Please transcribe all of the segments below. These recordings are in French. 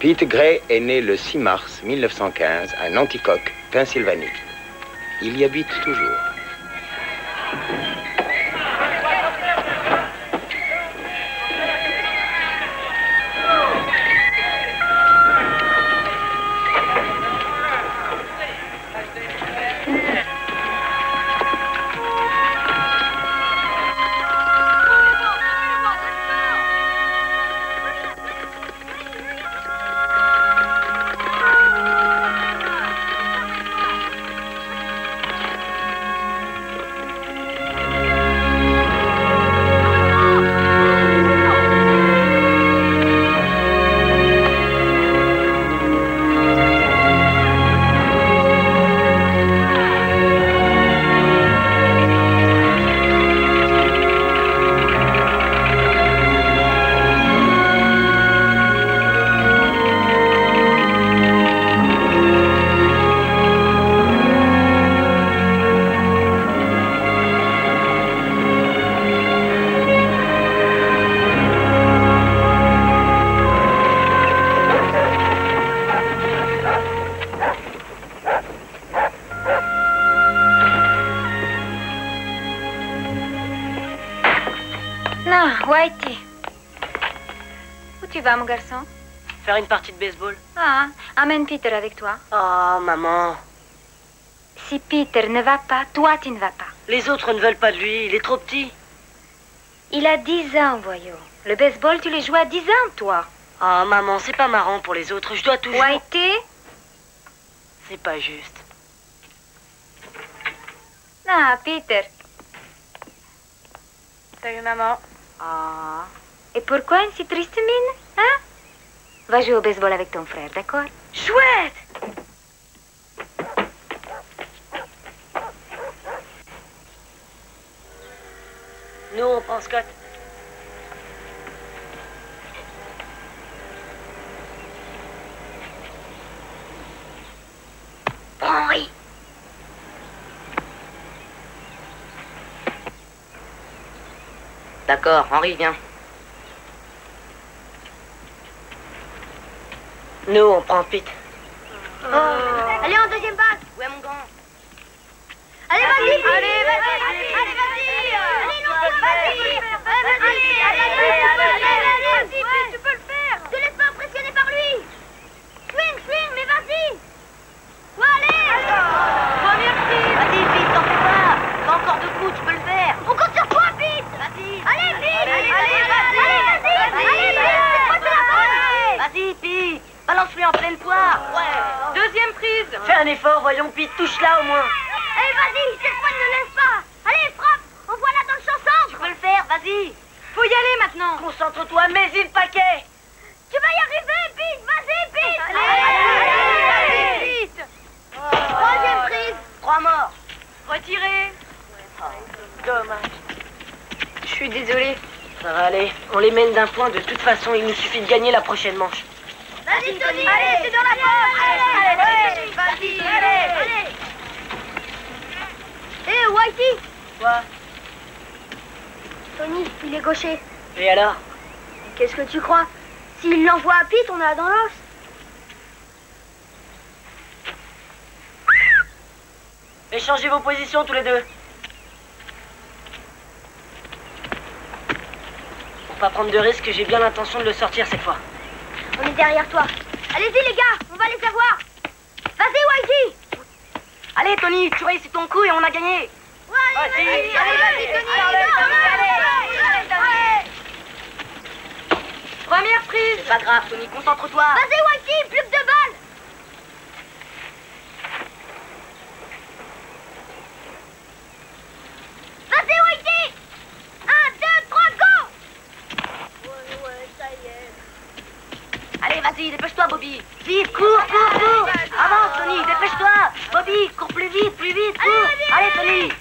Pete Gray est né le 6 mars 1915 à Nanticoke, Pennsylvanie. Il y habite toujours. Peter avec toi. Oh, maman. Si Peter ne va pas, toi, tu ne vas pas. Les autres ne veulent pas de lui, il est trop petit. Il a 10 ans, voyons. Le baseball, tu les joues à 10 ans, toi. Oh, maman, c'est pas marrant pour les autres, je dois toujours... Whitey C'est pas juste. Ah, Peter. Salut, maman. Ah. Et pourquoi une si triste mine Hein? Va jouer au baseball avec ton frère, d'accord? Chouette Nous, on prend Scott. Henri D'accord, Henri, viens. Nous, on prend Pete. Allez, en deuxième base Ouais, mon grand. Allez, vas-y. Allez, vas-y. Allez, vas-y. Allez, non, vas-y. Vas-y. Allez, vas-y Tu peux le faire Te laisse pas impressionner par lui Swing, swing, mais vas-y Ouais, allez Première prise Vas-y, Pete, t'en fais pas. T'as encore deux coups, tu peux le faire. On compte sur toi, Pete Vas-y. Allez, Pete Allez, Allez, vas-y Allez, vas-y Allez, Pete Cette fois, c'est la bonne Vas-y, Pete. Balance-lui en pleine poire. Ouais. Deuxième prise Fais un effort, voyons, Pete, touche-la au moins. Allez, vas-y Cette fois, ne laisse pas Allez, frappe On voit là dans le chanson Tu peux le faire, vas-y. Faut y aller maintenant Concentre-toi, mets-y le paquet. Tu vas y arriver, Pete Vas-y, Pete Allez, allez, Pete Troisième prise Trois morts. Retiré Dommage. Je suis désolée. Ça va aller. On les mène d'un point. De toute façon, il nous suffit de gagner la prochaine manche. Vas-y, Tony Allez, c'est dans la poche Allez, allez, vas-y Allez, allez Hé, Whitey Quoi Tony, il est gaucher. Et alors Qu'est-ce que tu crois S'il l'envoie à Pete, on a dans l'os. Échangez vos positions tous les deux. Pas prendre de risques, j'ai bien l'intention de le sortir cette fois. On est derrière toi. Allez-y, les gars, on va les avoir. Vas-y, Whitey Allez, Tony, tu réussis ton coup et on a gagné. Ouais, allez, Vas-y, Tony allez, allez, allez, allez, allez. Première prise. C'est pas grave, Tony, concentre-toi. Vas-y, Whitey, plus que deux balles Vas-y, Whitey Un, deux, trois, go Ouais, ouais, ça y est. Allez, vas-y, dépêche-toi, Bobby. Vite, cours, cours, cours. Avance, Tony, dépêche-toi. Bobby, cours plus vite, plus vite, cours. Allez, Tony.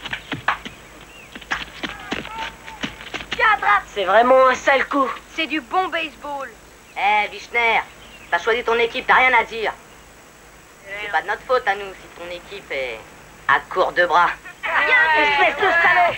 C'est vraiment un sale coup. C'est du bon baseball. Eh, Vichner, t'as choisi ton équipe, t'as rien à dire. C'est pas de notre faute à nous si ton équipe est à court de bras. Espèce de salaud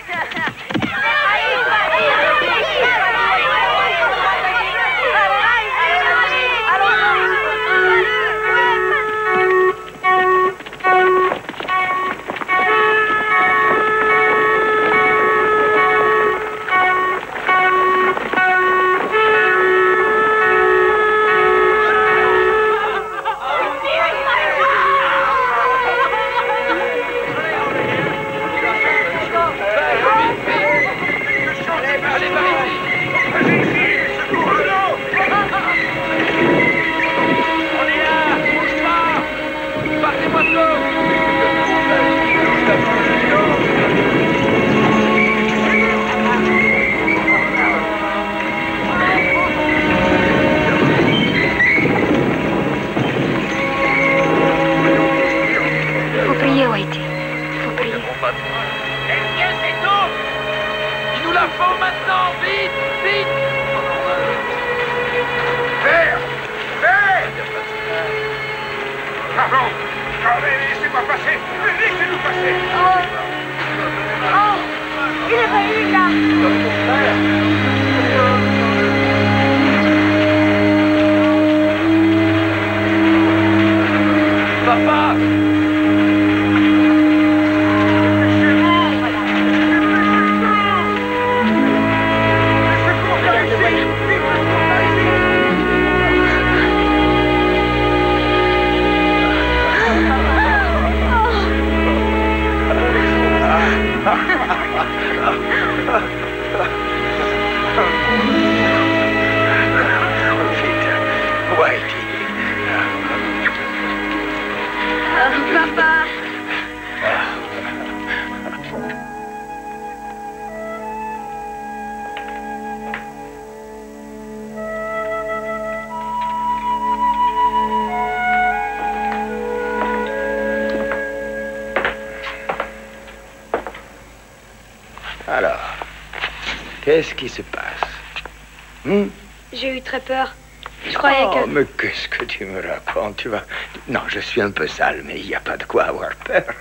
Tu vas... Non, je suis un peu sale, mais il n'y a pas de quoi avoir peur.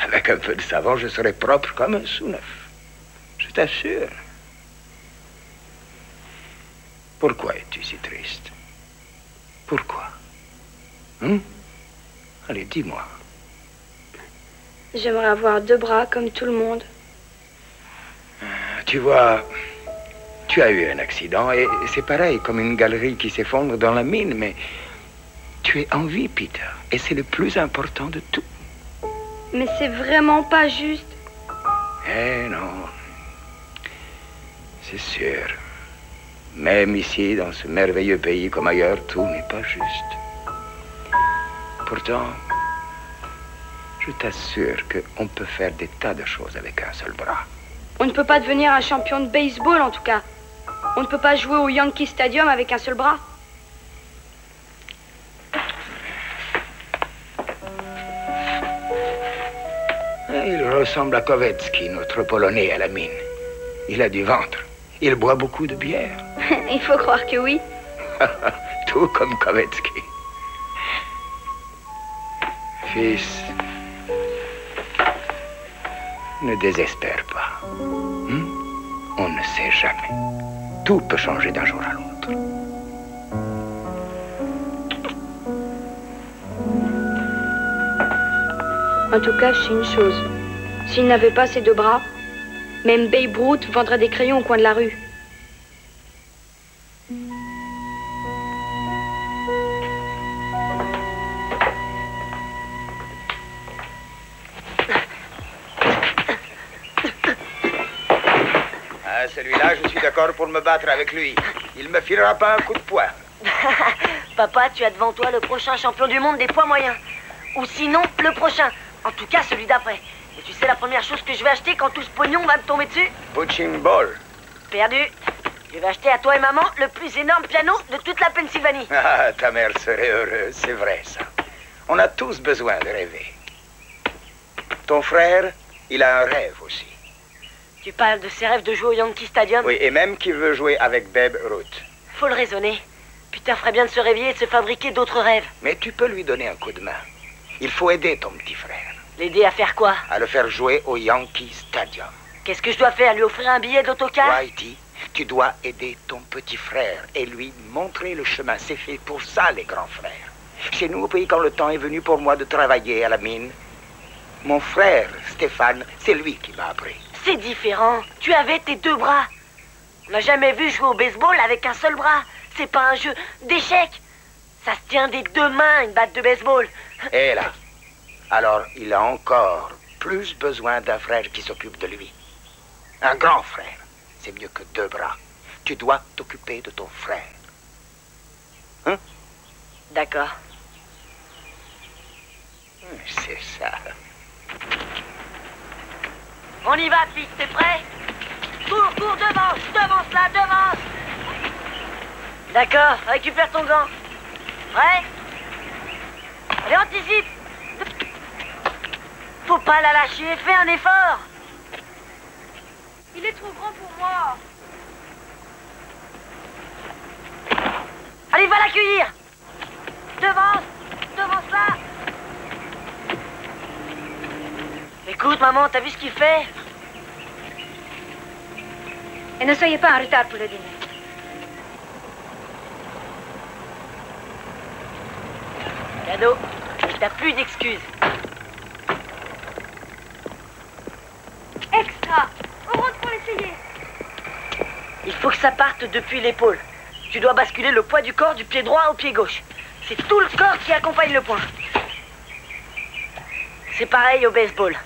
Avec un peu de savon, je serai propre comme un sous-neuf. Je t'assure. Pourquoi es-tu si triste? Pourquoi? Hmm Allez, dis-moi. J'aimerais avoir deux bras comme tout le monde. Tu vois, tu as eu un accident et c'est pareil comme une galerie qui s'effondre dans la mine, mais tu es en vie, Peter, et c'est le plus important de tout. Mais c'est vraiment pas juste. Eh non, c'est sûr. Même ici, dans ce merveilleux pays comme ailleurs, tout n'est pas juste. Pourtant, je t'assure qu'on peut faire des tas de choses avec un seul bras. On ne peut pas devenir un champion de baseball, en tout cas. On ne peut pas jouer au Yankee Stadium avec un seul bras. Il ressemble à Kowetski, notre Polonais à la mine. Il a du ventre. Il boit beaucoup de bière. Il faut croire que oui. Tout comme Kowetski. Fils, ne désespère pas. Hmm? On ne sait jamais. Tout peut changer d'un jour à l'autre. En tout cas, je sais une chose. S'il n'avait pas ses deux bras, même Babe Ruth vendrait des crayons au coin de la rue. Ah, celui-là, je suis d'accord pour me battre avec lui. Il me filera pas un coup de poing. Papa, tu as devant toi le prochain champion du monde des poids moyens. Ou sinon, le prochain. En tout cas, celui d'après. Et tu sais la première chose que je vais acheter quand tout ce pognon va me tomber dessus Punching ball. Perdu. Je vais acheter à toi et maman le plus énorme piano de toute la Pennsylvanie. Ah, ta mère serait heureuse, c'est vrai ça. On a tous besoin de rêver. Ton frère, il a un rêve aussi. Tu parles de ses rêves de jouer au Yankee Stadium Oui, et même qu'il veut jouer avec Babe Ruth. Faut le raisonner. Putain, ferait bien de se réveiller et de se fabriquer d'autres rêves. Mais tu peux lui donner un coup de main. Il faut aider ton petit frère L'aider à faire quoi à le faire jouer au Yankee Stadium. Qu'est-ce que je dois faire Lui offrir un billet d'autocar Whitey, tu dois aider ton petit frère et lui montrer le chemin. C'est fait pour ça, les grands frères. Chez nous, au pays, quand le temps est venu pour moi de travailler à la mine, mon frère, Stéphane, c'est lui qui m'a appris. C'est différent. Tu avais tes deux bras. On n'a jamais vu jouer au baseball avec un seul bras. C'est pas un jeu d'échecs. Ça se tient des deux mains, une batte de baseball. Et là, alors il a encore plus besoin d'un frère qui s'occupe de lui. Un grand frère, c'est mieux que deux bras. Tu dois t'occuper de ton frère. D'accord. C'est ça. On y va, fils, t'es prêt? Cours, cours, devance, devance là, devance D'accord, récupère ton gant. Prêt? Allez, anticipe Faut pas la lâcher, fais un effort Il est trop grand pour moi. Allez, va l'accueillir Devance Devance là Écoute, maman, t'as vu ce qu'il fait? Et ne soyez pas en retard pour le dîner. Cadeau, t'as plus d'excuses. Il faut que ça parte depuis l'épaule. Tu dois basculer le poids du corps du pied droit au pied gauche. C'est tout le corps qui accompagne le point. C'est pareil au baseball.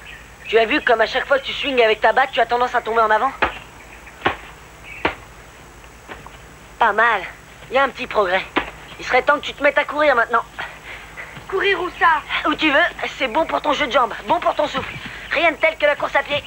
Tu as vu comme à chaque fois que tu swings avec ta batte, tu as tendance à tomber en avant? Pas mal. Il y a un petit progrès. Il serait temps que tu te mettes à courir maintenant. Courir où ça? Où tu veux, c'est bon pour ton jeu de jambes, bon pour ton souffle. Rien de tel que la course à pied.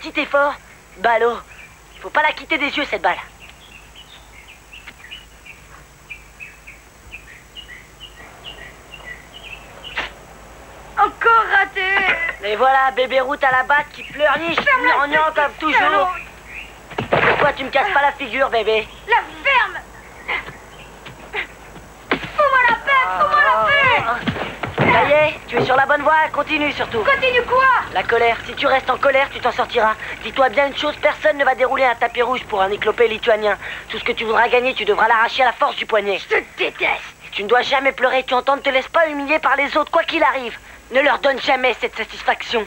Petit effort Ballot. Il faut pas la quitter des yeux cette balle. Encore raté Mais voilà, bébé route à la batte qui pleurniche, gnangnan comme toujours. Pourquoi tu me casses pas la figure, bébé La ferme Fous-moi la paix Fous-moi la paix Ça y est, tu es sur la bonne voie, continue surtout. Continue quoi? La colère, si tu restes en colère, tu t'en sortiras. Dis-toi bien une chose, personne ne va dérouler un tapis rouge pour un éclopé lituanien. Tout ce que tu voudras gagner, tu devras l'arracher à la force du poignet. Je te déteste Tu ne dois jamais pleurer, tu entends, ne te laisse pas humilier par les autres, quoi qu'il arrive. Ne leur donne jamais cette satisfaction.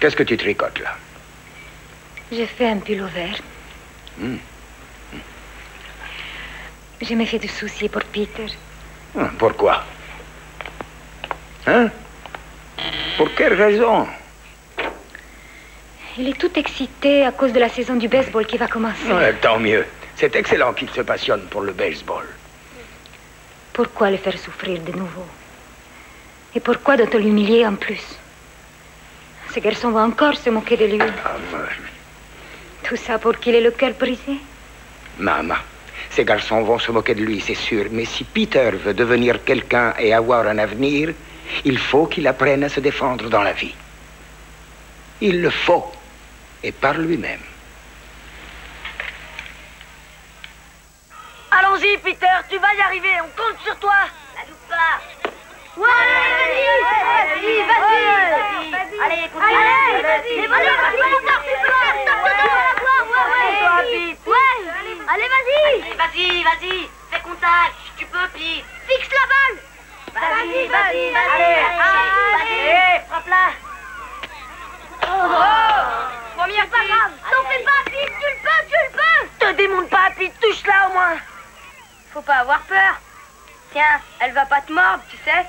Qu'est-ce que tu tricotes là J'ai fait un pull vert. Hmm. Je me fais de soucis pour Peter. Hmm, Pourquoi Hein Pour quelle raison Il est tout excité à cause de la saison du baseball qui va commencer. Ouais, Tant mieux. C'est excellent qu'il se passionne pour le baseball. Pourquoi le faire souffrir de nouveau? Et pourquoi doit-on l'humilier en plus? Ce garçon va encore se moquer de lui. Ah, mais- Tout ça pour qu'il ait le cœur brisé Maman, ces garçons vont se moquer de lui, c'est sûr. Mais si Peter veut devenir quelqu'un et avoir un avenir, il faut qu'il apprenne à se défendre dans la vie. Il le faut. Et par lui-même. Allons-y, Peter, tu vas y arriver, on compte sur toi. La loupe pas. Ouais, vas-y, vas-y, vas-y. Allez, continue. Allez, vas-y, ouais. Allez, vas-y Allez, vas-y, vas-y. Fais contact. Tu peux, Pete. Fixe la balle Vas-y, Vas-y, vas-y. Allez, Allez. allez, frappe-la. Oh Première pas grave T'en fais pas, Pete, tu le peux, tu le peux Te démonte pas, Pete. Touche-la au moins. Faut pas avoir peur. Tiens, elle va pas te mordre, tu sais.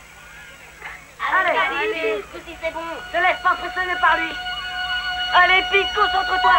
Allez, allez. Si c'est bon. Te laisse pas impressionner par lui. Allez, Pete, concentre-toi.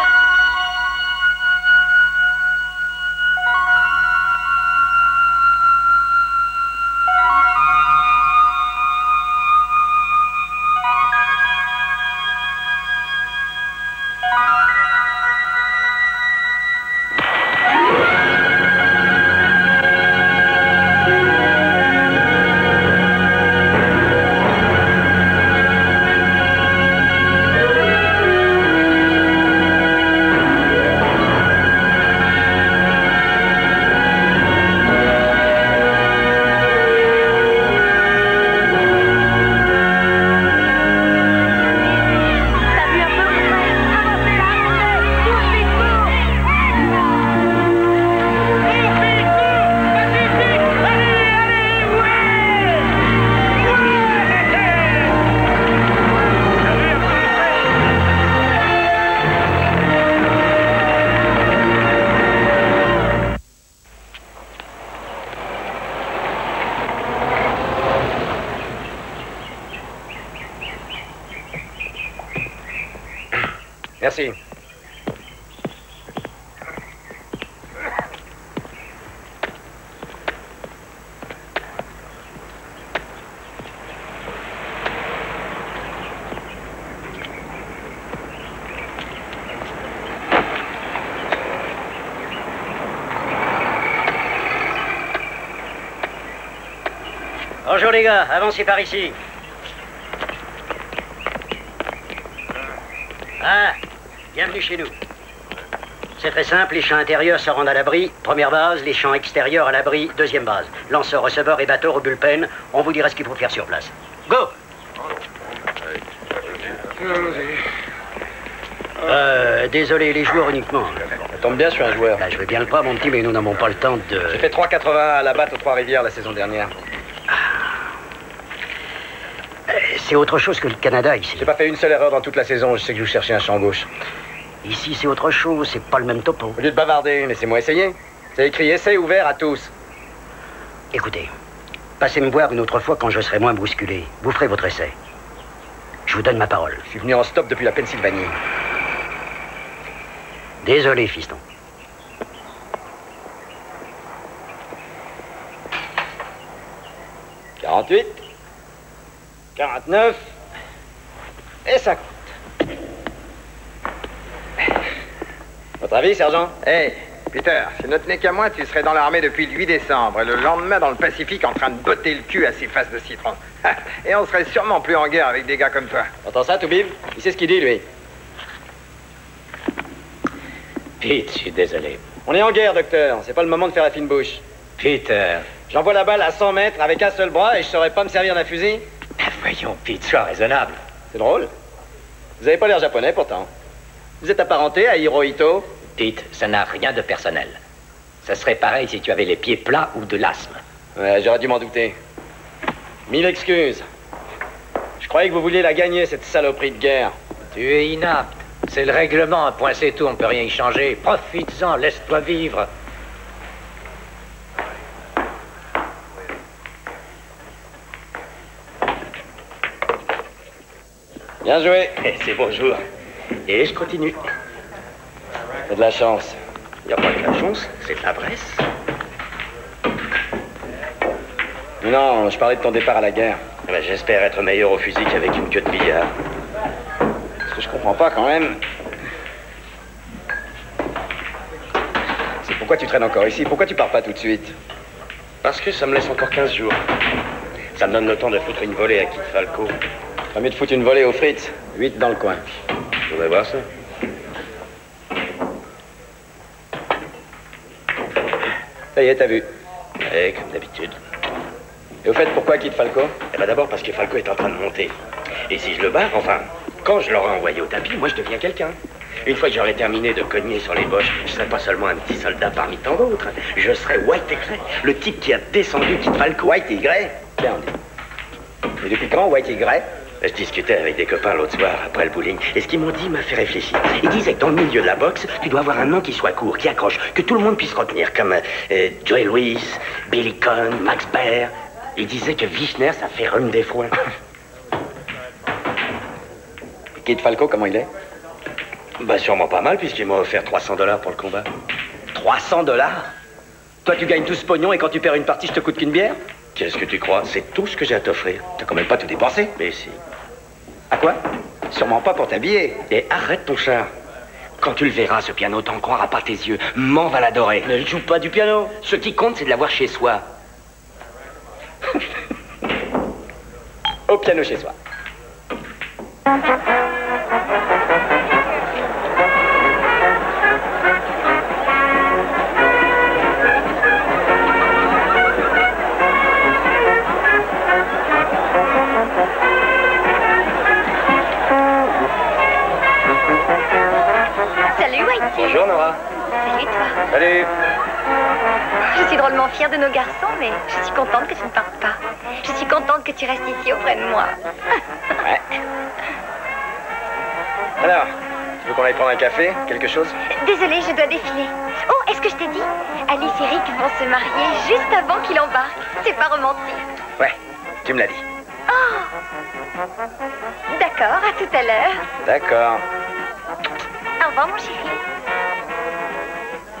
Les gars, avancez par ici. Ah, bienvenue chez nous. C'est très simple, les champs intérieurs se rendent à l'abri, première base, les champs extérieurs à l'abri, deuxième base. Lanceur, receveur et batteur au bullpen, on vous dira ce qu'il faut faire sur place. Go Euh, désolé, les joueurs uniquement. Ça tombe bien, suis un joueur. Là, je veux bien le pas, mon petit, mais nous n'avons pas le temps de... J'ai fait 3,80 à la batte aux Trois-Rivières la saison dernière. Euh, C'est autre chose que le Canada ici. J'ai pas fait une seule erreur dans toute la saison. Je sais que vous cherchez un champ gauche. Ici, c'est autre chose, c'est pas le même topo. Au lieu de bavarder, laissez-moi essayer. C'est écrit essai ouvert à tous. Écoutez, passez me voir une autre fois quand je serai moins bousculé. Vous ferez votre essai. Je vous donne ma parole. Je suis venu en stop depuis la Pennsylvanie. Désolé, fiston. « 48, 49, et ça coûte. Votre avis, sergent? Hé, Peter, si notre n'est qu'à moi, tu serais dans l'armée depuis le 8 décembre et le lendemain dans le Pacifique en train de botter le cul à ses faces de citron. et on serait sûrement plus en guerre avec des gars comme toi. Entends ça, Toubib? Il sait ce qu'il dit, lui. Pete, je suis désolé. On est en guerre, docteur. C'est pas le moment de faire la fine bouche. Peter. J'envoie la balle à 100 mètres avec un seul bras et je saurais pas me servir d'un fusil voyons, Pete, sois raisonnable. C'est drôle. Vous avez pas l'air japonais, pourtant. Vous êtes apparenté à Hirohito? Pete, ça n'a rien de personnel. Ça serait pareil si tu avais les pieds plats ou de l'asthme. J'aurais dû m'en douter. Mille excuses. Je croyais que vous vouliez la gagner, cette saloperie de guerre. Tu es inapte. C'est le règlement, point c'est tout, on peut rien y changer. Profites-en, laisse-toi vivre. Bien joué. Et c'est bonjour. Et je continue. T'as de la chance. Il n'y a pas de la chance, c'est de la Bresse. Non, je parlais de ton départ à la guerre. Eh ben, J'espère être meilleur au fusil qu'avec une queue de billard. Ce que je comprends pas quand même. C'est pourquoi tu traînes encore ici. Pourquoi tu pars pas tout de suite? Parce que ça me laisse encore 15 jours. Ça me donne le temps de foutre une volée à Kit Falco. Pas mieux de foutre une volée aux frites. Huit dans le coin. Je voudrais voir ça. Ça y est, t'as vu. Eh, comme d'habitude. Et au fait, pourquoi quitte Falco? Eh ben d'abord parce que Falco est en train de monter. Et si je le bats, enfin, quand je l'aurai envoyé au tapis, moi je deviens quelqu'un. Une fois que j'aurai terminé de cogner sur les boches, je serai pas seulement un petit soldat parmi tant d'autres. Je serai White et Gray, le type qui a descendu Kit Falco. White et Gray Bien dit. Et depuis quand White et Gray? Je discutais avec des copains l'autre soir, après le bowling, et ce qu'ils m'ont dit m'a fait réfléchir. Ils disaient que dans le milieu de la boxe, tu dois avoir un nom qui soit court, qui accroche, que tout le monde puisse retenir, comme euh, Joey Louis, Billy Conn, Max Baer. Ils disaient que Vichner, ça fait rhume des foins. Kid Falco, comment il est? Bah sûrement pas mal, puisqu'il m'a offert 300 dollars pour le combat. 300 dollars? Toi, tu gagnes tout ce pognon et quand tu perds une partie, je te coûte qu'une bière? Qu'est-ce que tu crois? C'est tout ce que j'ai à t'offrir. T'as quand même pas tout dépensé? Mais si. À quoi? Sûrement pas pour t'habiller. Et arrête ton char. Quand tu le verras, ce piano, t'en croiras pas tes yeux. M'en va l'adorer. Ne joue pas du piano. Ce qui compte, c'est de l'avoir chez soi. Au piano chez soi. Bonjour Nora. Salut, toi. Salut. Je suis drôlement fière de nos garçons, mais je suis contente que tu ne partes pas. Je suis contente que tu restes ici auprès de moi. Ouais. Alors, tu veux qu'on aille prendre un café Quelque chose? Désolée, je dois défiler. Oh, est-ce que je t'ai dit? Alice et Rick vont se marier juste avant qu'il embarque. C'est pas romantique. Ouais, tu me l'as dit. Oh D'accord, à tout à l'heure. D'accord. Au revoir, mon chéri.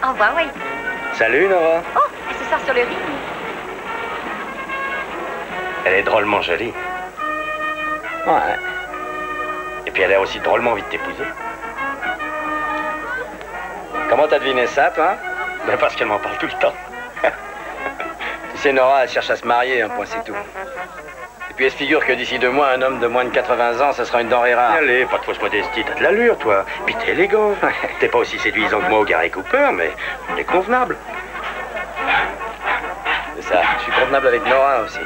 Au revoir, Whitey. Salut Nora. Oh, à ce soir sur le ring. Elle est drôlement jolie. Ouais. Et puis elle a aussi drôlement envie de t'épouser. Comment t'as deviné ça, toi? Ben parce qu'elle m'en parle tout le temps. Tu sais, Nora, elle cherche à se marier, un point c'est tout. Puis elle se figure que d'ici deux mois, un homme de moins de 80 ans, ça sera une denrée rare. Allez, pas de fausse modestie, t'as de l'allure, toi. Puis t'es élégant. T'es pas aussi séduisant que moi au Gary Cooper, mais on est convenable. C'est ça, je suis convenable avec Nora aussi.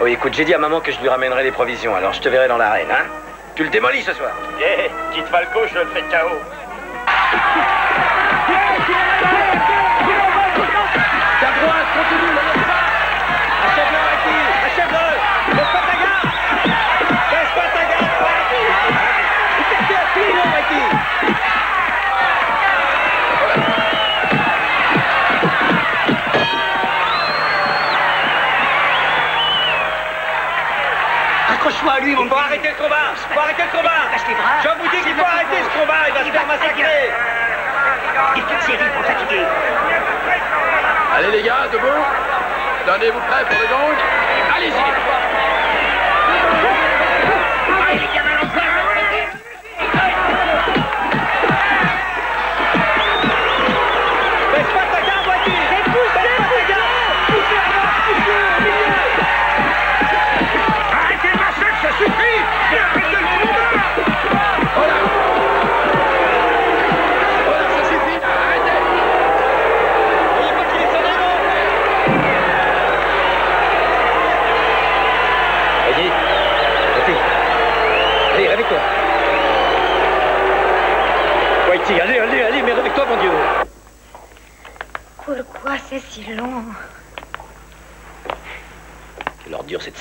Oh, écoute, j'ai dit à maman que je lui ramènerai des provisions, alors je te verrai dans l'arène, hein Tu le démolis ce soir Eh, quitte Falco, je le fais KO. lui, mon Il faut arrêter le combat. Il faut arrêter le combat. Je vous dis qu'il faut arrêter ce combat Il va se faire massacrer. Il fait série pour fatiguer. Allez les gars, debout. Tenez-vous prêts pour le gong. Allez-y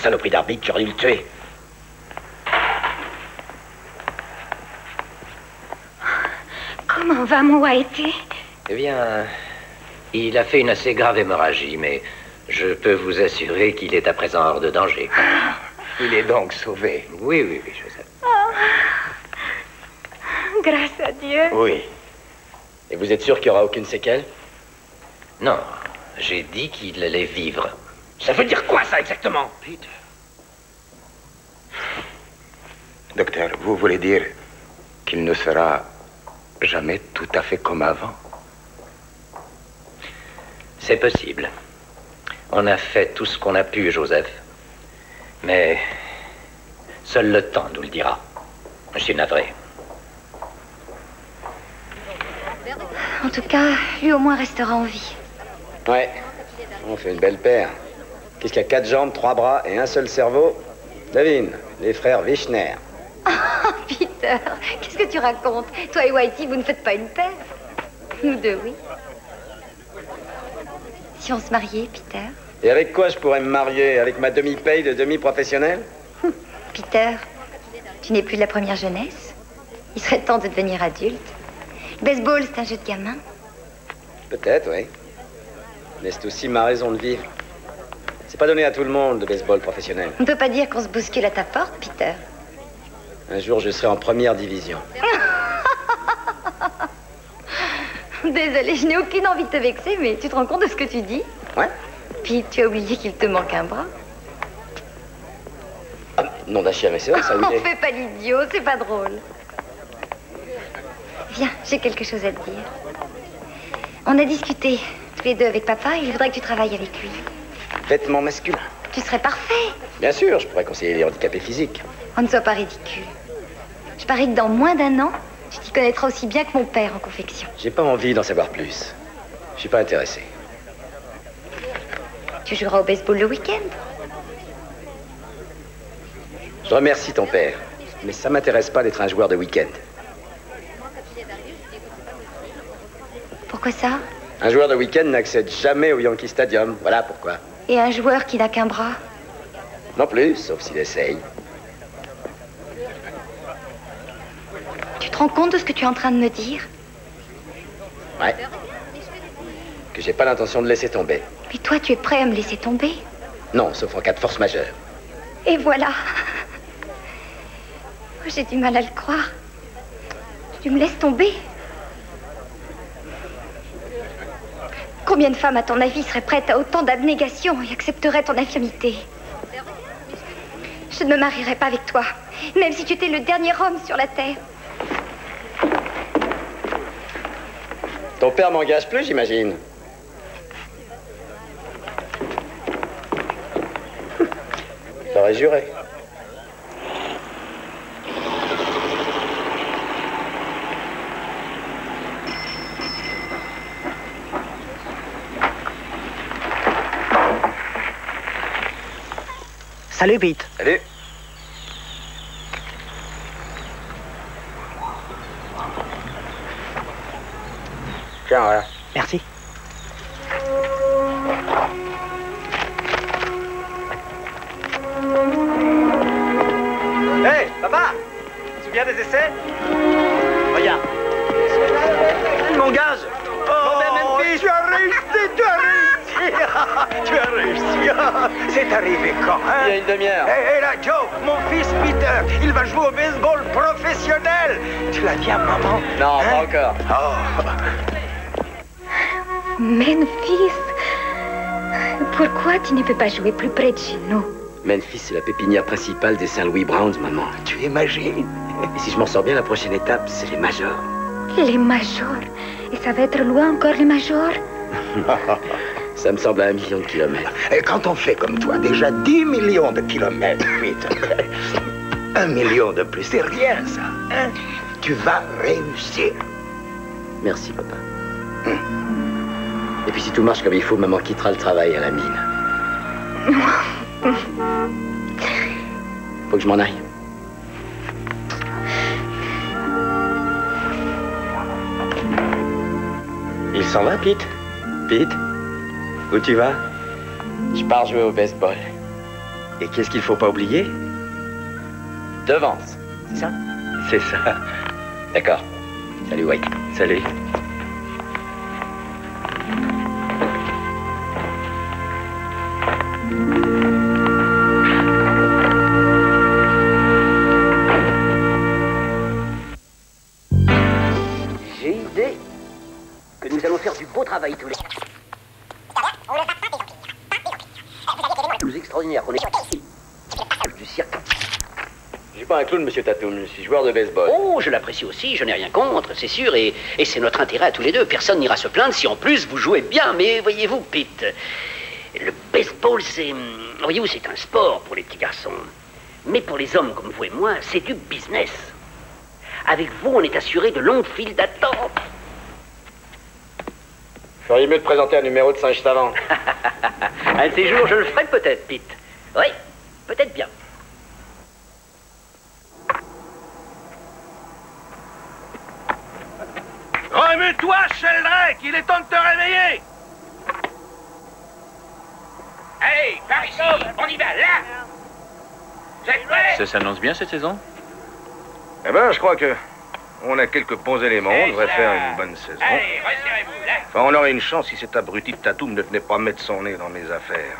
saloperie d'arbitre, tu aurais dû le tuer. Comment va mon Eh bien, il a fait une assez grave hémorragie, mais je peux vous assurer qu'il est à présent hors de danger. Il est donc sauvé. Oui, oui, oui, je sais. Grâce à Dieu. Oui. Et vous êtes sûr qu'il n'y aura aucune séquelle? Non, j'ai dit qu'il allait vivre. Ça veut dire quoi, ça, exactement? Peter. Docteur, vous voulez dire qu'il ne sera jamais tout à fait comme avant? C'est possible. On a fait tout ce qu'on a pu, Joseph. Mais seul le temps nous le dira. Je suis navré. En tout cas, lui au moins restera en vie. Ouais. On fait une belle paire. Qu'est-ce qu'il y a quatre jambes, trois bras et un seul cerveau Devine, les frères Vichner. Oh, Peter Peter. Qu'est-ce que tu racontes? Toi et Whitey, vous ne faites pas une paire? Nous deux, oui. Si on se mariait, Peter? Et avec quoi je pourrais me marier? Avec ma demi-paye de demi-professionnel? Peter, tu n'es plus de la première jeunesse? Il serait temps de devenir adulte. Le baseball, c'est un jeu de gamin? Peut-être, oui. Mais c'est aussi ma raison de vivre. C'est pas donné à tout le monde, le baseball professionnel. On ne peut pas dire qu'on se bouscule à ta porte, Peter. Un jour, je serai en première division. Désolée, je n'ai aucune envie de te vexer, mais tu te rends compte de ce que tu dis? Ouais Puis tu as oublié qu'il te manque un bras. Ah, non d'un chien, mais c'est vrai, ça, On fait pas l'idiot, c'est pas drôle. Viens, j'ai quelque chose à te dire. On a discuté, tous les deux avec papa, il voudrait que tu travailles avec lui. Vêtements masculins. Tu serais parfait. Bien sûr, je pourrais conseiller les handicapés physiques. On ne soit pas ridicule. Je parie que dans moins d'un an, tu t'y connaîtras aussi bien que mon père en confection. J'ai pas envie d'en savoir plus. Je suis pas intéressé. Tu joueras au baseball le week-end. Je remercie ton père, mais ça m'intéresse pas d'être un joueur de week-end. Pourquoi ça? Un joueur de week-end n'accède jamais au Yankee Stadium. Voilà pourquoi. Et un joueur qui n'a qu'un bras Non plus, sauf s'il essaye. Tu te rends compte de ce que tu es en train de me dire Ouais. Que j'ai pas l'intention de laisser tomber. Mais toi, tu es prêt à me laisser tomber Non, sauf en cas de force majeure. Et voilà. Oh, J'ai du mal à le croire. Tu me laisses tomber Combien de femmes, à ton avis, seraient prêtes à autant d'abnégation et accepteraient ton infirmité Je ne me marierai pas avec toi, même si tu étais le dernier homme sur la terre. Ton père m'engage plus, j'imagine. J'aurais juré. Salut, Pete. Salut. Tiens, voilà. Une demi-heure. Hé, hé, là, Joe, mon fils Peter, il va jouer au baseball professionnel. Tu l'as dit à maman Non, pas Hein encore. Oh, Memphis Pourquoi tu ne peux pas jouer plus près de chez nous? Memphis, c'est la pépinière principale des Saint-Louis Browns, maman. tu imagines Et si je m'en sors bien, la prochaine étape, c'est les majors. Les majors. Et ça va être loin encore, les majors? Ça me semble à un million de kilomètres. Et quand on fait comme toi, déjà 10 millions de kilomètres, Peter, un million de plus, c'est rien, ça. Hein? Tu vas réussir. Merci, papa. Et puis si tout marche comme il faut, maman quittera le travail à la mine. Faut que je m'en aille. Il s'en va, Pete? Pete? Où tu vas Je pars jouer au baseball. Et qu'est-ce qu'il faut pas oublier Devance, c'est ça? C'est ça. D'accord. Salut, White. Salut. Joueur de baseball. Oh, je l'apprécie aussi, je n'ai rien contre, c'est sûr, et, et c'est notre intérêt à tous les deux. Personne n'ira se plaindre si en plus vous jouez bien, mais voyez-vous, Pete, le baseball, c'est. Voyez-vous, c'est un sport pour les petits garçons. Mais pour les hommes comme vous et moi, c'est du business. Avec vous, on est assuré de longues files d'attente. Feriez mieux de présenter un numéro de singe savant. Un de ces jours, je le ferai peut-être, Pete. Oui, peut-être bien. Remue-toi, Sheldrake Il est temps de te réveiller Allez, par ici, on y va, là Vous êtes prêts? Ça s'annonce bien cette saison? Eh ben, je crois que on a quelques bons éléments, on devrait ça. faire une bonne saison. Allez, resserrez-vous, là Enfin, on aurait une chance si cet abruti de Tatum ne venait pas mettre son nez dans mes affaires.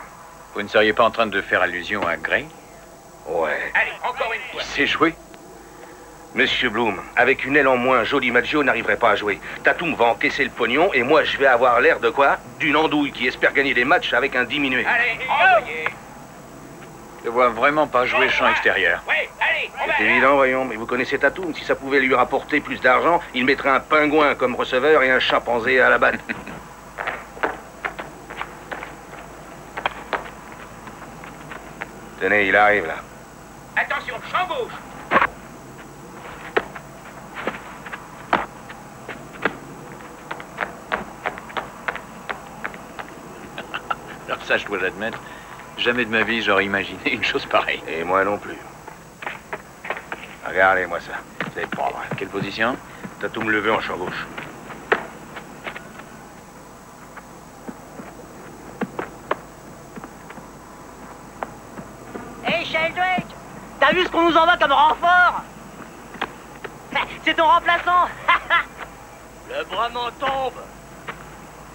Vous ne seriez pas en train de faire allusion à Gray? Ouais. Allez, encore une fois. C'est joué. Monsieur Bloom, avec une aile en moins, Joli Maggio n'arriverait pas à jouer. Tatum va encaisser le pognon et moi je vais avoir l'air de quoi? D'une andouille qui espère gagner des matchs avec un diminué. Allez, Je ne vois vraiment pas jouer champ extérieur. Ouais, C'est évident, voyons, mais vous connaissez Tatum. Si ça pouvait lui rapporter plus d'argent, il mettrait un pingouin comme receveur et un chimpanzé à la batte. Tenez, il arrive là. Attention, champ gauche Alors ça, je dois l'admettre, jamais de ma vie j'aurais imaginé une chose pareille. Et moi non plus. Regardez-moi ça. C'est pas vrai. Quelle position? Tatum le veut en champ gauche. Hey Sheldrake T'as vu ce qu'on nous envoie comme renfort? C'est ton remplaçant Le bras m'en tombe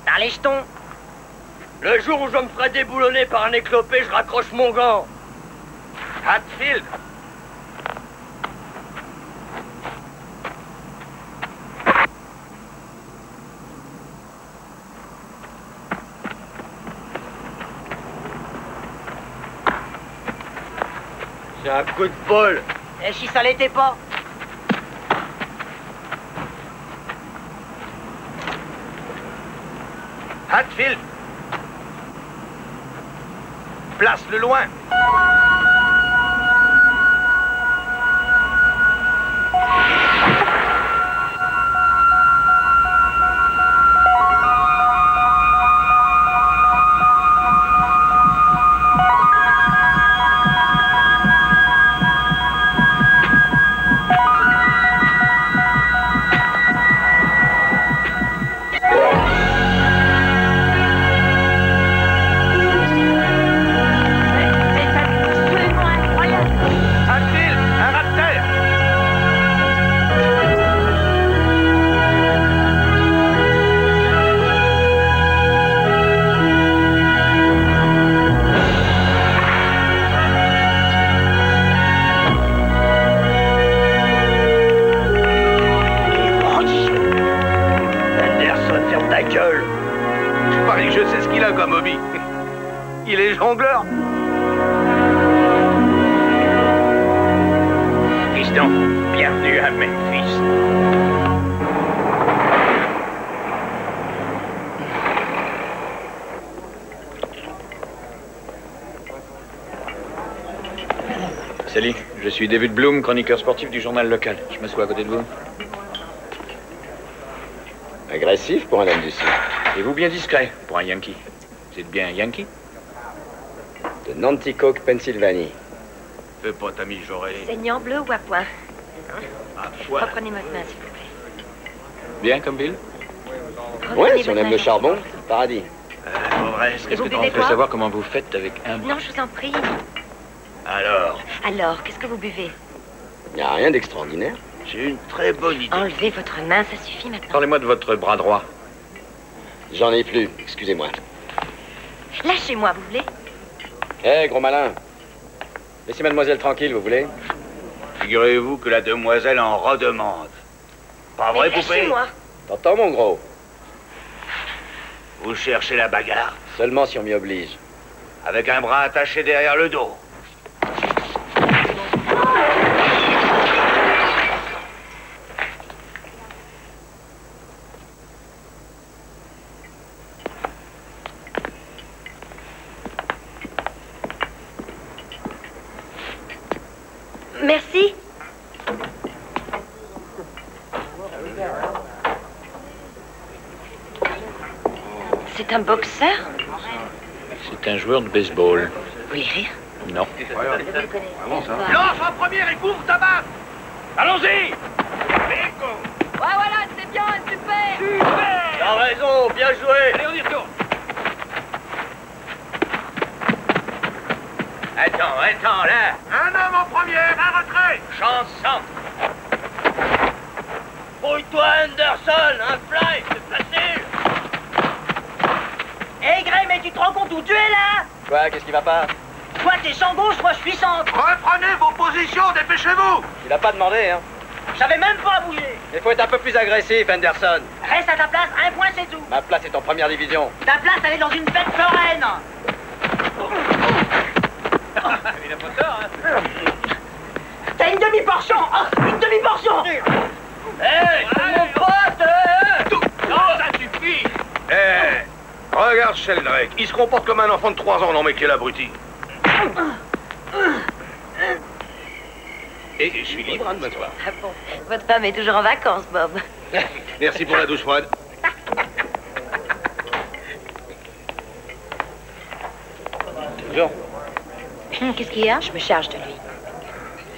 Par les jetons Le jour où je me ferai déboulonner par un éclopé, je raccroche mon gant. Hatfield C'est un coup de bol. Et si ça l'était pas. Hatfield Place le loin suis David Bloom, chroniqueur sportif du journal local. Je m'assois à côté de vous. Agressif pour un homme du Sud. Et vous bien discret pour un Yankee. Vous êtes bien un Yankee De Nanticoke, Pennsylvanie. Fais pas ta mijaurée. Saignant bleu ou à point À poil. Reprenez votre main, s'il vous plaît. Bien comme Bill Reprenez Ouais, si on aime le charbon, paradis. Vous On buvez peut quoi savoir comment vous faites avec un... Non, je vous en prie. Alors, Alors, qu'est-ce que vous buvez Y a rien d'extraordinaire. j'ai une très bonne idée. Enlevez votre main, ça suffit maintenant. Parlez-moi de votre bras droit. J'en ai plus, excusez-moi. Lâchez-moi, vous voulez Hé, gros malin. Laissez mademoiselle tranquille, vous voulez Figurez-vous que la demoiselle en redemande. Pas vrai, Mais poupée Lâchez-moi. T'entends, mon gros Vous cherchez la bagarre Seulement si on m'y oblige. avec un bras attaché derrière le dos. Merci. C'est un boxeur? C'est un joueur de baseball. Vous voulez rire? Non. Lance en première et couvre ta baffe Allons-y. Ouais, voilà, c'est bien, super. T'as raison, bien joué. Allez, on y retourne Attends, attends, là Un homme en première, un retrait Chanson Fouille-toi, Anderson Un fly, c'est facile Hé, Gray, mais tu te rends compte où tu es, là? Quoi, qu'est-ce qui va pas? Toi, t'es sans gauche, moi, je suis centre. Reprenez vos positions, dépêchez-vous Il a pas demandé, hein? J'avais même pas bougé. Il faut être un peu plus agressif, Anderson. Reste à ta place, un point, c'est tout. Ma place est en première division. Ta place, elle est dans une fête foraine. Il a pas tort, hein. T'as une demi-portion oh, Une demi-portion. Hé, c'est mon pote Non, ça suffit. Eh Regarde Sheldrake, il se comporte comme un enfant de 3 ans, non mais quel abruti Et je suis libre hein, de m'asseoir. Ah bon Votre femme est toujours en vacances, Bob. Merci pour la douche froide. Hum, Qu'est-ce qu'il y a? Je me charge de lui.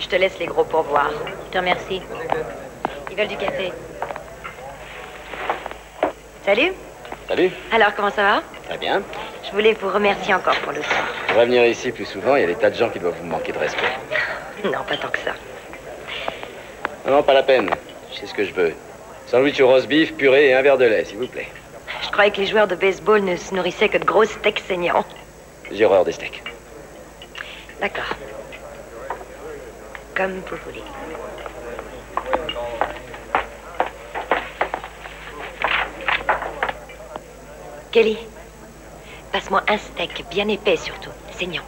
Je te laisse les gros pourboires. Je te remercie. Ils veulent du café. Salut. Salut. Alors, comment ça va? Très bien. Je voulais vous remercier encore pour le soir. On va venir ici plus souvent, il y a des tas de gens qui doivent vous manquer de respect. Non, pas tant que ça. Non, non, pas la peine. Je sais ce que je veux. Sandwich au roast beef, purée et un verre de lait, s'il vous plaît. Je croyais que les joueurs de baseball ne se nourrissaient que de gros steaks saignants. J'ai horreur des steaks. D'accord. Comme vous voulez. Kelly, passe-moi un steak bien épais surtout, saignant.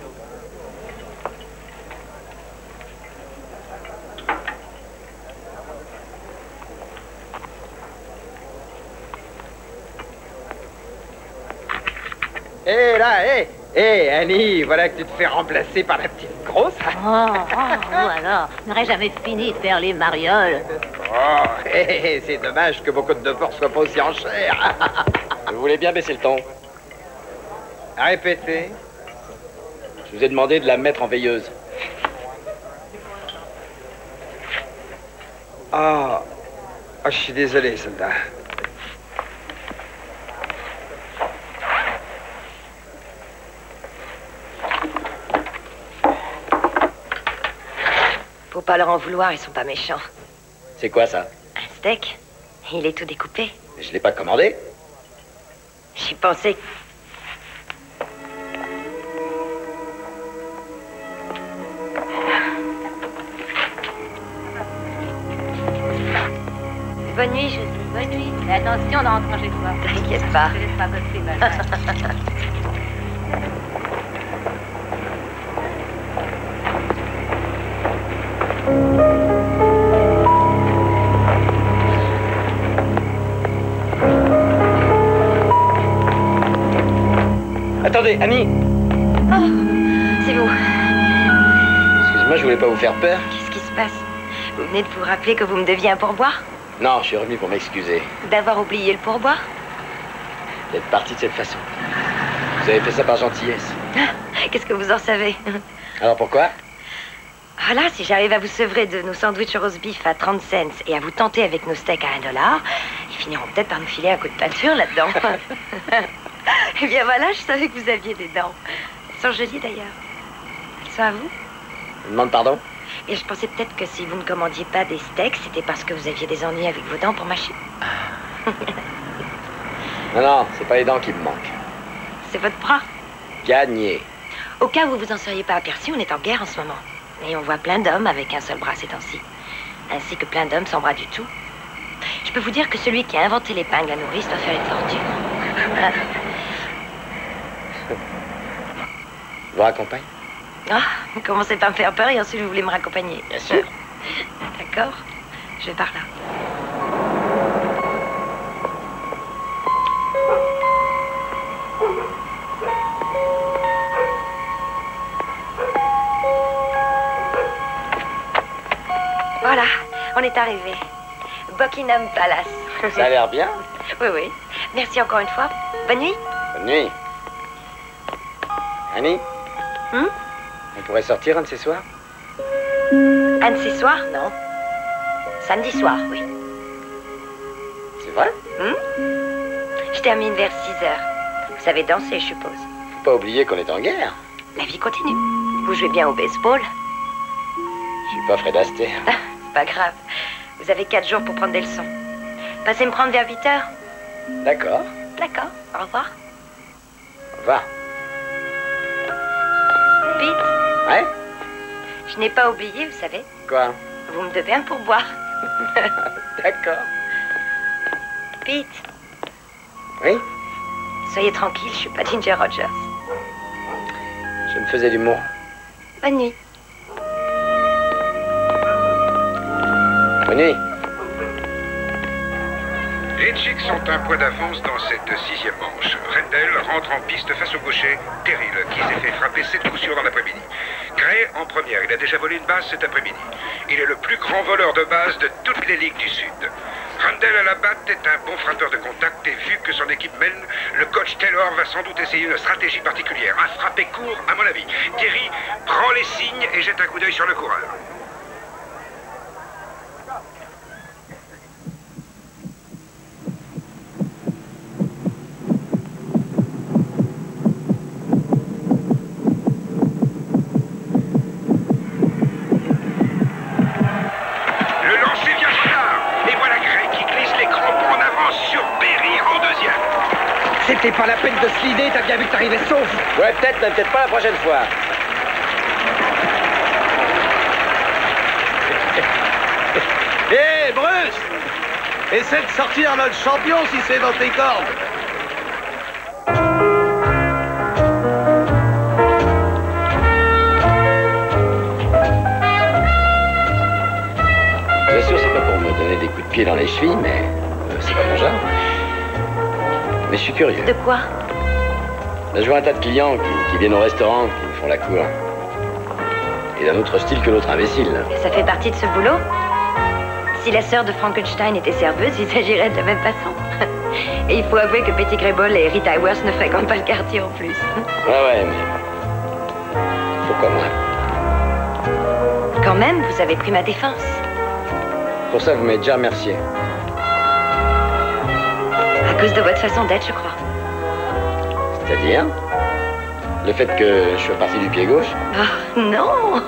Hé, là, hé Hé, Annie, voilà que tu te fais remplacer par la petite grosse. Oh, oh, alors, n'aurais jamais fini de faire les marioles. Oh, hé, hé, c'est dommage que vos côtes de porc soient pas aussi en chair. Vous voulez bien baisser le ton? Répétez. Je vous ai demandé de la mettre en veilleuse. Ah, Ah, je suis désolé, soldat. Faut pas leur en vouloir, ils sont pas méchants. C'est quoi ça? Un steak? Il est tout découpé. Je l'ai pas commandé. J'y pensais. Bonne nuit, je dis. Bonne nuit. Et attention en rentrant chez toi. T'inquiète pas. Je te laisse pas bosser, Attendez, Annie Oh, c'est vous. Excuse-moi, je voulais pas vous faire peur. Qu'est-ce qui se passe? Vous venez de vous rappeler que vous me deviez un pourboire? Non, je suis revenu pour m'excuser D'avoir oublié le pourboire? D'être parti de cette façon. Vous avez fait ça par gentillesse. Qu'est-ce que vous en savez? Alors pourquoi? Voilà, si j'arrive à vous sevrer de nos sandwichs roast beef à 30 cents et à vous tenter avec nos steaks à 1 dollar, ils finiront peut-être par nous filer un coup de peinture là-dedans. eh bien voilà, je savais que vous aviez des dents. Elles sont jolies d'ailleurs. Elles sont à vous Je vous demande pardon? Et je pensais peut-être que si vous ne commandiez pas des steaks, c'était parce que vous aviez des ennuis avec vos dents pour mâcher. Non, non, c'est pas les dents qui me manquent. C'est votre bras. Gagné. Au cas où vous vous en seriez pas aperçu, on est en guerre en ce moment. Et on voit plein d'hommes avec un seul bras ces temps-ci. Ainsi que plein d'hommes sans bras du tout. Je peux vous dire que celui qui a inventé l'épingle à nourrice doit faire une fortune. Je vous raccompagne Ah, vous commencez par me faire peur et ensuite vous voulez me raccompagner. Bien sûr. D'accord? Je vais par là. Voilà, on est arrivé. Buckingham Palace. Ça a l'air bien. Oui, oui. Merci encore une fois. Bonne nuit. Bonne nuit. Annie Hmm? On pourrait sortir un de ces soirs Un de ces soirs Non. Samedi soir, oui. C'est vrai Hmm? Je termine vers 6 heures. Vous savez danser, je suppose. Faut pas oublier qu'on est en guerre. La vie continue. Vous jouez bien au baseball Je suis pas Fred Astaire. Pas grave. Vous avez 4 jours pour prendre des leçons. Passez me prendre vers 8 heures. D'accord. D'accord. Au revoir. Va. Pete, Ouais je n'ai pas oublié, vous savez. Quoi? Vous me devez un pourboire. D'accord. Pete, Oui soyez tranquille, je suis pas Ginger Rogers. Je me faisais l'humour. Bonne nuit. Les Chicks ont un point d'avance dans cette sixième manche. Rendell rentre en piste face au gaucher Terrell, qui s'est fait frapper sept coups sûrs dans l'après-midi. Gray en première, il a déjà volé une base cet après-midi. Il est le plus grand voleur de base de toutes les ligues du Sud. Randall à la batte est un bon frappeur de contact et vu que son équipe mène, le coach Taylor va sans doute essayer une stratégie particulière. Un frappé court, à mon avis. Terry prend les signes et jette un coup d'œil sur le coureur. Ouais, peut-être, mais peut-être pas la prochaine fois. Hé, Bruce Essaie de sortir en mode champion si c'est dans tes cordes. Bien sûr, c'est pas pour me donner des coups de pied dans les chevilles, mais euh, c'est pas mon genre. Mais je suis curieux. De quoi? Là, je vois un tas de clients qui, qui viennent au restaurant, qui me font la cour. Et d'un autre style que l'autre imbécile. Ça fait partie de ce boulot Si la sœur de Frankenstein était serveuse, il s'agirait de la même façon. Et il faut avouer que Betty Grable et Rita Hayworth ne fréquentent pas le quartier en plus. Ouais, ouais, mais. Faut quand même. Quand même, vous avez pris ma défense. Pour ça, vous m'avez déjà remercié. À cause de votre façon d'être, je crois. C'est-à-dire Le fait que je sois parti du pied gauche Oh, non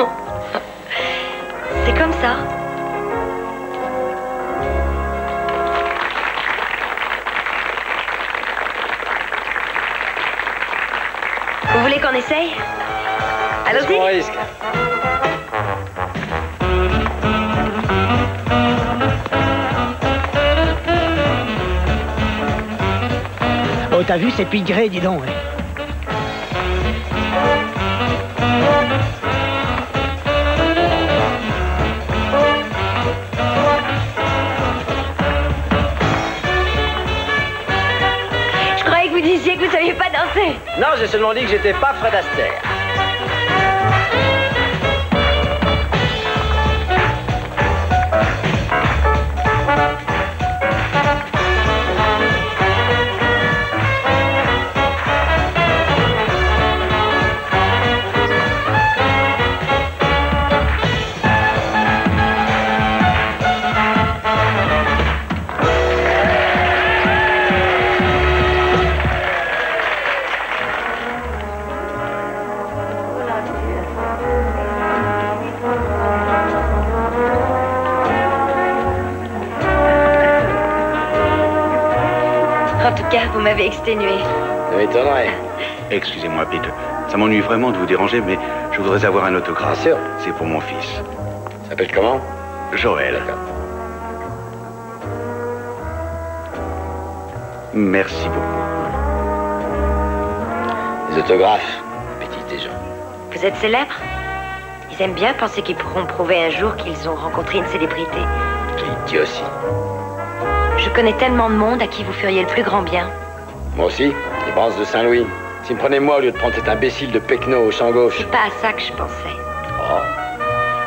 C'est comme ça. Vous voulez qu'on essaye? Allons-y risque. Oh, t'as vu, c'est Gray, dis donc. hein. Je croyais que vous disiez que vous saviez pas danser. Non, j'ai seulement dit que j'étais pas Fred Astaire. M'avez exténué. Ça m'étonnerait. Excusez-moi, Pete. Ça m'ennuie vraiment de vous déranger, mais je voudrais avoir un autographe. Bien sûr. C'est pour mon fils. Ça s'appelle comment? Joël. Merci beaucoup. Les autographes, petit des gens. Vous êtes célèbre? Ils aiment bien penser qu'ils pourront prouver un jour qu'ils ont rencontré une célébrité. Qui dit aussi? Je connais tellement de monde à qui vous feriez le plus grand bien. Moi aussi, les branches de Saint-Louis. S'ils me prenaient moi au lieu de prendre cet imbécile de Pecno au champ gauche. C'est pas à ça que je pensais. Oh,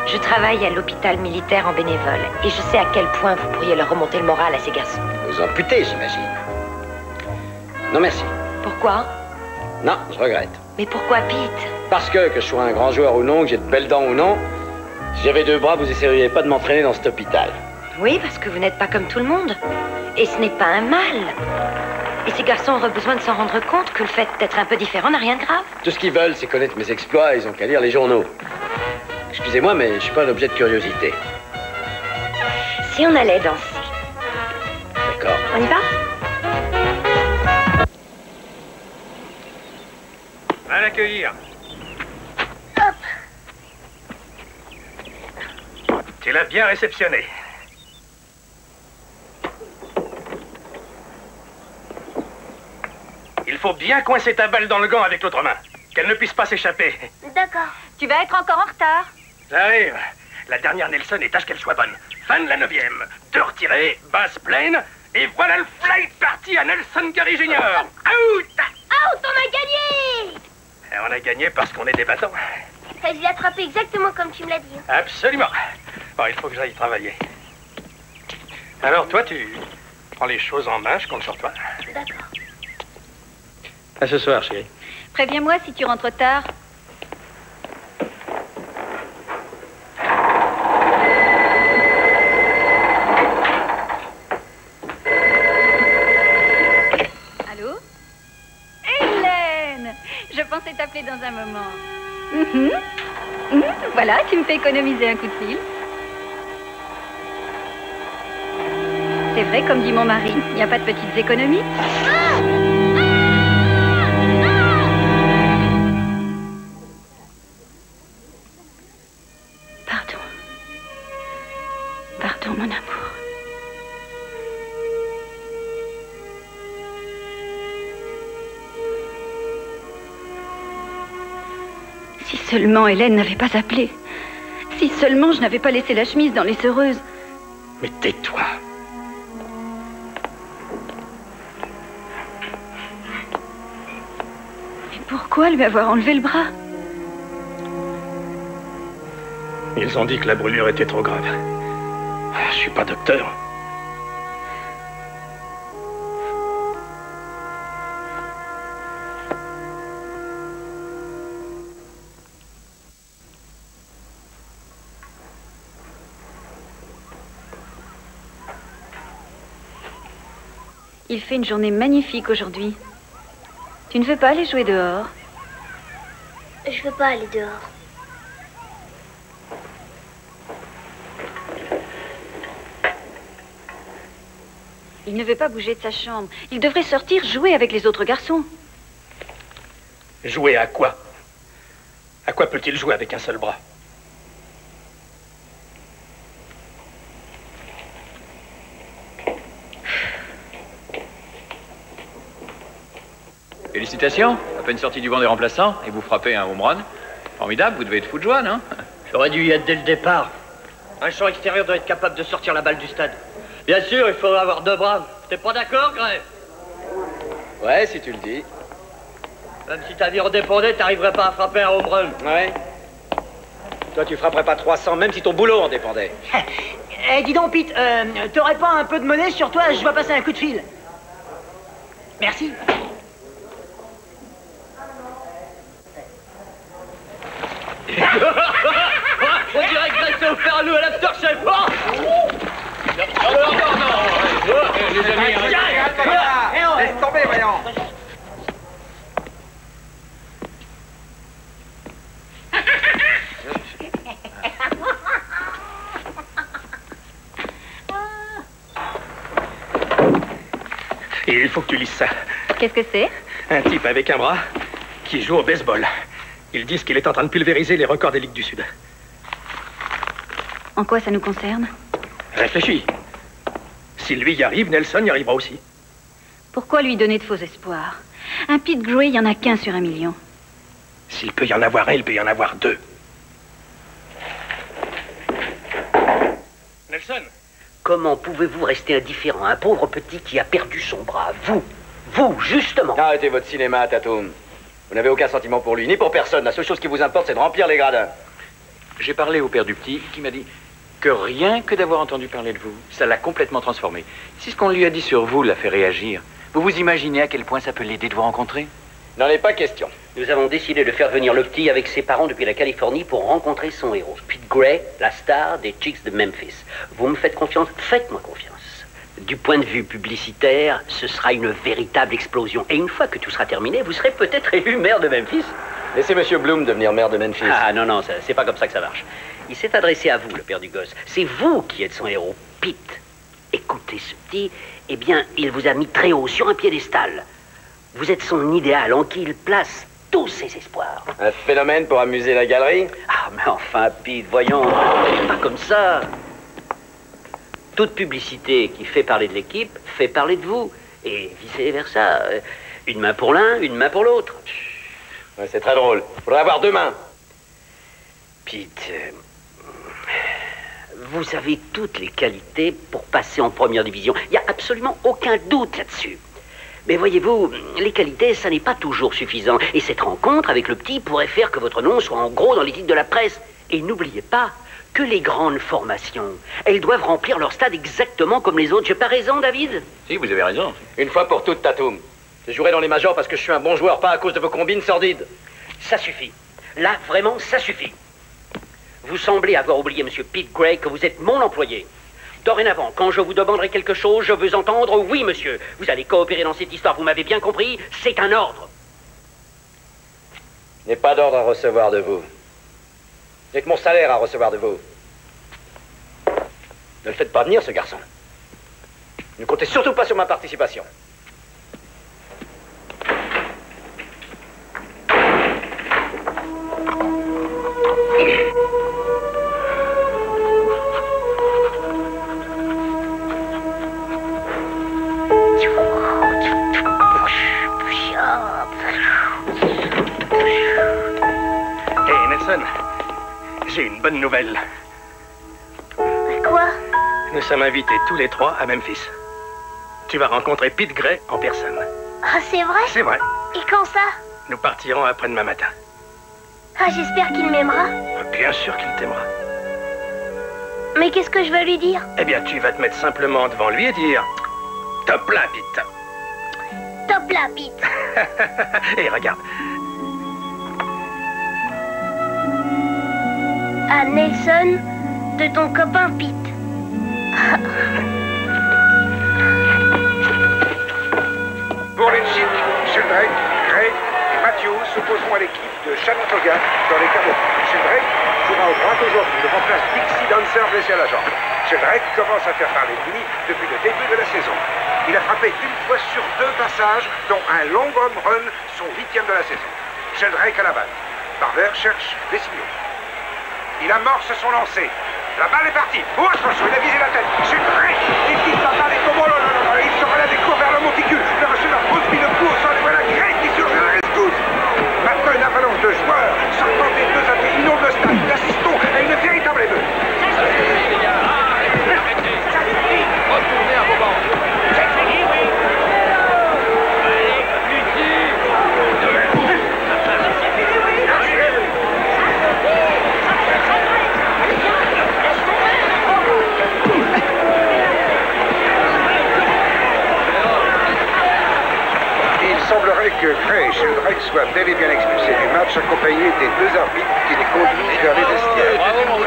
Je travaille à l'hôpital militaire en bénévole et je sais à quel point vous pourriez leur remonter le moral à ces garçons. vous amputez, j'imagine. Non, merci. Pourquoi? Non, je regrette. Mais pourquoi Pete? Parce que, que je sois un grand joueur ou non, que j'ai de belles dents ou non, si j'avais deux bras, vous essayeriez pas de m'entraîner dans cet hôpital. Oui, parce que vous n'êtes pas comme tout le monde. Et ce n'est pas un mal. Et ces garçons auraient besoin de s'en rendre compte que le fait d'être un peu différent n'a rien de grave. Tout ce qu'ils veulent, c'est connaître mes exploits, ils ont qu'à lire les journaux. Excusez-moi, mais je suis pas un objet de curiosité. Si on allait danser. D'accord. On y va? Va l'accueillir. Tu l'as bien réceptionné. Il faut bien coincer ta balle dans le gant avec l'autre main. Qu'elle ne puisse pas s'échapper. D'accord. Tu vas être encore en retard. J'arrive. La dernière Nelson et tâche qu'elle soit bonne. Fin de la neuvième. Deux retirés, basse pleine. Et voilà le flight parti à Nelson Gary Jr. Out Out, on a gagné Et On a gagné parce qu'on est des battants. Je l'ai attrapé exactement comme tu me l'as dit. Absolument. Bon, il faut que j'aille travailler. Alors, toi, tu prends les choses en main, je compte sur toi. D'accord. À ce soir, chérie. Préviens-moi si tu rentres tard. Allô? Hélène Je pensais t'appeler dans un moment. Mhm. Mhm. Voilà, tu me fais économiser un coup de fil. C'est vrai, comme dit mon mari, il n'y a pas de petites économies. Pardon. Si seulement Hélène n'avait pas appelé. Si seulement je n'avais pas laissé la chemise dans les sereuses. Mais tais-toi. Mais pourquoi lui avoir enlevé le bras? Ils ont dit que la brûlure était trop grave. Je suis pas docteur. Il fait une journée magnifique aujourd'hui. Tu ne veux pas aller jouer dehors Je veux pas aller dehors. Il ne veut pas bouger de sa chambre. Il devrait sortir jouer avec les autres garçons. Jouer à quoi? À quoi peut-il jouer avec un seul bras? Félicitations, à peine sorti du banc des remplaçants, et vous frappez un home run. Formidable, vous devez être fou de joie, non? J'aurais dû y être dès le départ. Un champ extérieur doit être capable de sortir la balle du stade. Bien sûr, il faudra avoir deux bras. T'es pas d'accord, Gray Ouais, si tu le dis. Même si ta vie en dépendait, t'arriverais pas à frapper un home run. Ouais. Toi, tu frapperais pas 300, même si ton boulot en dépendait. Eh, dis donc, Pete, euh, t'aurais pas un peu de monnaie sur toi? Je dois passer un coup de fil. Merci. On dirait que Gray s'est offert à nous à l'aftershave. Oh Non, non, non, non Les amis, arrêtez. Laisse tomber, voyons. Et il faut que tu lises ça. Qu'est-ce que c'est? Un type avec un bras qui joue au baseball. Ils disent qu'il est en train de pulvériser les records des Ligues du Sud. En quoi ça nous concerne? Réfléchis. Si lui y arrive, Nelson y arrivera aussi. Pourquoi lui donner de faux espoirs? Un Pete Gray, il n'y en a qu'un sur un million. S'il peut y en avoir un, il peut y en avoir deux. Nelson Comment pouvez-vous rester indifférent à un pauvre petit qui a perdu son bras? Vous Vous, justement Arrêtez votre cinéma, Tatoum. Vous n'avez aucun sentiment pour lui, ni pour personne. La seule chose qui vous importe, c'est de remplir les gradins. J'ai parlé au père du petit, qui m'a dit que rien que d'avoir entendu parler de vous, ça l'a complètement transformé. Si ce qu'on lui a dit sur vous l'a fait réagir, vous vous imaginez à quel point ça peut l'aider de vous rencontrer? N'en est pas question. Nous avons décidé de faire venir le petit avec ses parents depuis la Californie pour rencontrer son héros, Pete Gray, la star des Chicks de Memphis. Vous me faites confiance Faites-moi confiance. Du point de vue publicitaire, ce sera une véritable explosion. Et une fois que tout sera terminé, vous serez peut-être élu maire de Memphis. Laissez Monsieur Bloom devenir maire de Memphis. Ah non, non, c'est pas comme ça que ça marche. Il s'est adressé à vous, le père du gosse. C'est vous qui êtes son héros, Pete. Écoutez ce petit, eh bien, il vous a mis très haut sur un piédestal. Vous êtes son idéal en qui il place tous ses espoirs. Un phénomène pour amuser la galerie? Ah, mais enfin, Pete, voyons, pas comme ça. Toute publicité qui fait parler de l'équipe fait parler de vous. Et vice-versa. Euh, Une main pour l'un, une main pour l'autre. Ouais, c'est très drôle. Faudrait avoir deux mains. Pete, euh, vous avez toutes les qualités pour passer en première division. Il n'y a absolument aucun doute là-dessus. Mais voyez-vous, les qualités, ça n'est pas toujours suffisant. Et cette rencontre avec le petit pourrait faire que votre nom soit en gros dans les titres de la presse. Et n'oubliez pas que les grandes formations, elles doivent remplir leur stade exactement comme les autres. J'ai pas raison, David? Si, vous avez raison. Une fois pour toutes, Tatum. Je jouerai dans les majors parce que je suis un bon joueur, pas à cause de vos combines sordides. Ça suffit. Là, vraiment, ça suffit. Vous semblez avoir oublié, monsieur Pete Gray, que vous êtes mon employé. Dorénavant, quand je vous demanderai quelque chose, je veux entendre oui, monsieur. Vous allez coopérer dans cette histoire, vous m'avez bien compris C'est un ordre. Je n'ai pas d'ordre à recevoir de vous. J'ai que mon salaire à recevoir de vous. Ne le faites pas venir, ce garçon. Ne comptez surtout pas sur ma participation. J'ai une bonne nouvelle. Quoi Nous sommes invités tous les trois à Memphis. Tu vas rencontrer Pete Gray en personne. Ah, c'est vrai C'est vrai. Et quand ça Nous partirons après-demain matin. Ah, j'espère qu'il m'aimera. Bien sûr qu'il t'aimera. Mais qu'est-ce que je vais lui dire Eh bien, tu vas te mettre simplement devant lui et dire Top là, Pete. Top là, Pete. Et regarde, À Nelson, de ton copain Pete. Pour les Chics, Sheldrake, Gray et Matthews s'opposeront à l'équipe de Chattanooga dans les finale. Sheldrake jouera au droit aujourd'hui. Il remplace Dixie Dancer blessé à la jambe. Sheldrake commence à faire parler de lui depuis le début de la saison. Il a frappé une fois sur deux passages, dont un long home run, son huitième de la saison. Sheldrake à la balle. Barber cherche des signaux. Il amorce son lancer. La balle est partie. Oh, attention, il a visé la tête. Sheldrake, il vise la balle et comme là là là là, il se relève et court vers le monticule. Et Sheldrake soient bel et bien expulsés du match accompagnés des deux arbitres qui les conduisent vers les vestiaires. Bravo, mon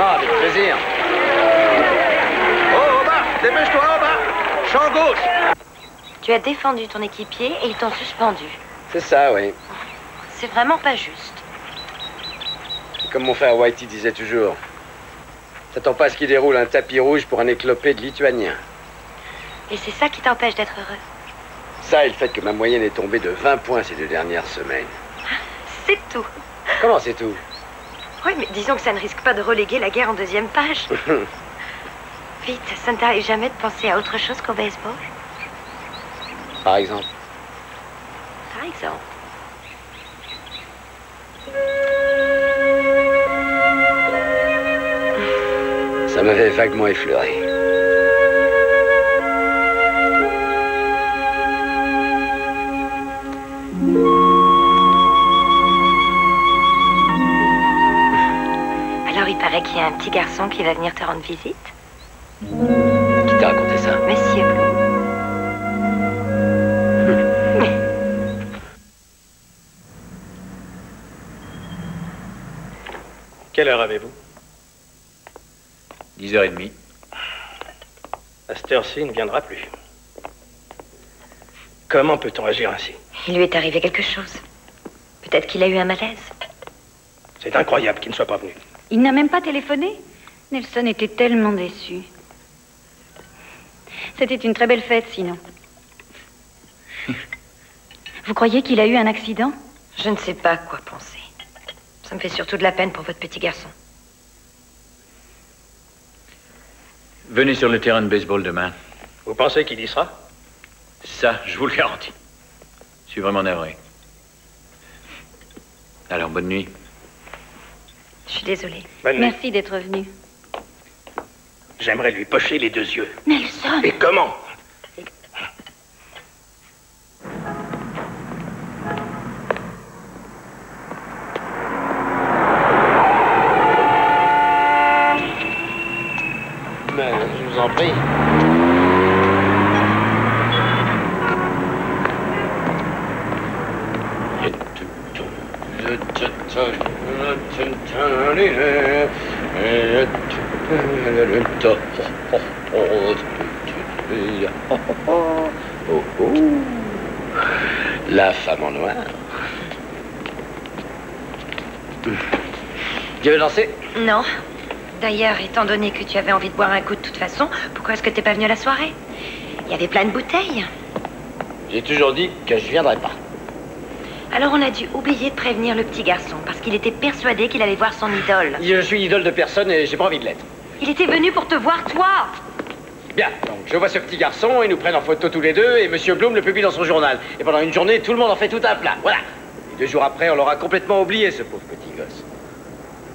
Ah, avec plaisir. Oh, Omar, dépêche-toi, Omar. Champ gauche. Tu as défendu ton équipier et ils t'ont suspendu. C'est ça, oui. C'est vraiment pas juste. Comme mon frère Whitey disait toujours. T'attends pas à ce qu'il déroule un tapis rouge pour un éclopé de lituanien. Et c'est ça qui t'empêche d'être heureux. Ça et le fait que ma moyenne est tombée de 20 points ces deux dernières semaines. C'est tout. Comment c'est tout? Oui, mais disons que ça ne risque pas de reléguer la guerre en deuxième page. Vite, ça ne t'arrive jamais de penser à autre chose qu'au baseball? Par exemple. Par exemple. Ça m'avait vaguement effleuré. Paraît qu'il y a un petit garçon qui va venir te rendre visite. Qui t'a raconté ça Monsieur Blue. Quelle heure avez-vous 10h30. À cette heure-ci, il ne viendra plus. Comment peut-on agir ainsi Il lui est arrivé quelque chose. Peut-être qu'il a eu un malaise. C'est incroyable qu'il ne soit pas venu. Il n'a même pas téléphoné Nelson était tellement déçu. C'était une très belle fête, sinon. Vous croyez qu'il a eu un accident? Je ne sais pas quoi penser. Ça me fait surtout de la peine pour votre petit garçon. Venez sur le terrain de baseball demain. Vous pensez qu'il y sera? Ça, je vous le garantis. Je suis vraiment navré. Alors, bonne nuit. Je suis désolée. Bonne nuit. Merci d'être venu. J'aimerais lui pocher les deux yeux. Nelson Et comment Non. D'ailleurs, étant donné que tu avais envie de boire un coup de toute façon, pourquoi est-ce que t'es pas venu à la soirée? Il y avait plein de bouteilles. J'ai toujours dit que je viendrais pas. Alors on a dû oublier de prévenir le petit garçon parce qu'il était persuadé qu'il allait voir son idole. Je suis idole de personne et j'ai pas envie de l'être. Il était venu pour te voir toi. Bien, donc je vois ce petit garçon, ils nous prennent en photo tous les deux et Monsieur Bloom le publie dans son journal. Et pendant une journée, tout le monde en fait tout un plat. Voilà. Et deux jours après, on l'aura complètement oublié, ce pauvre petit gosse.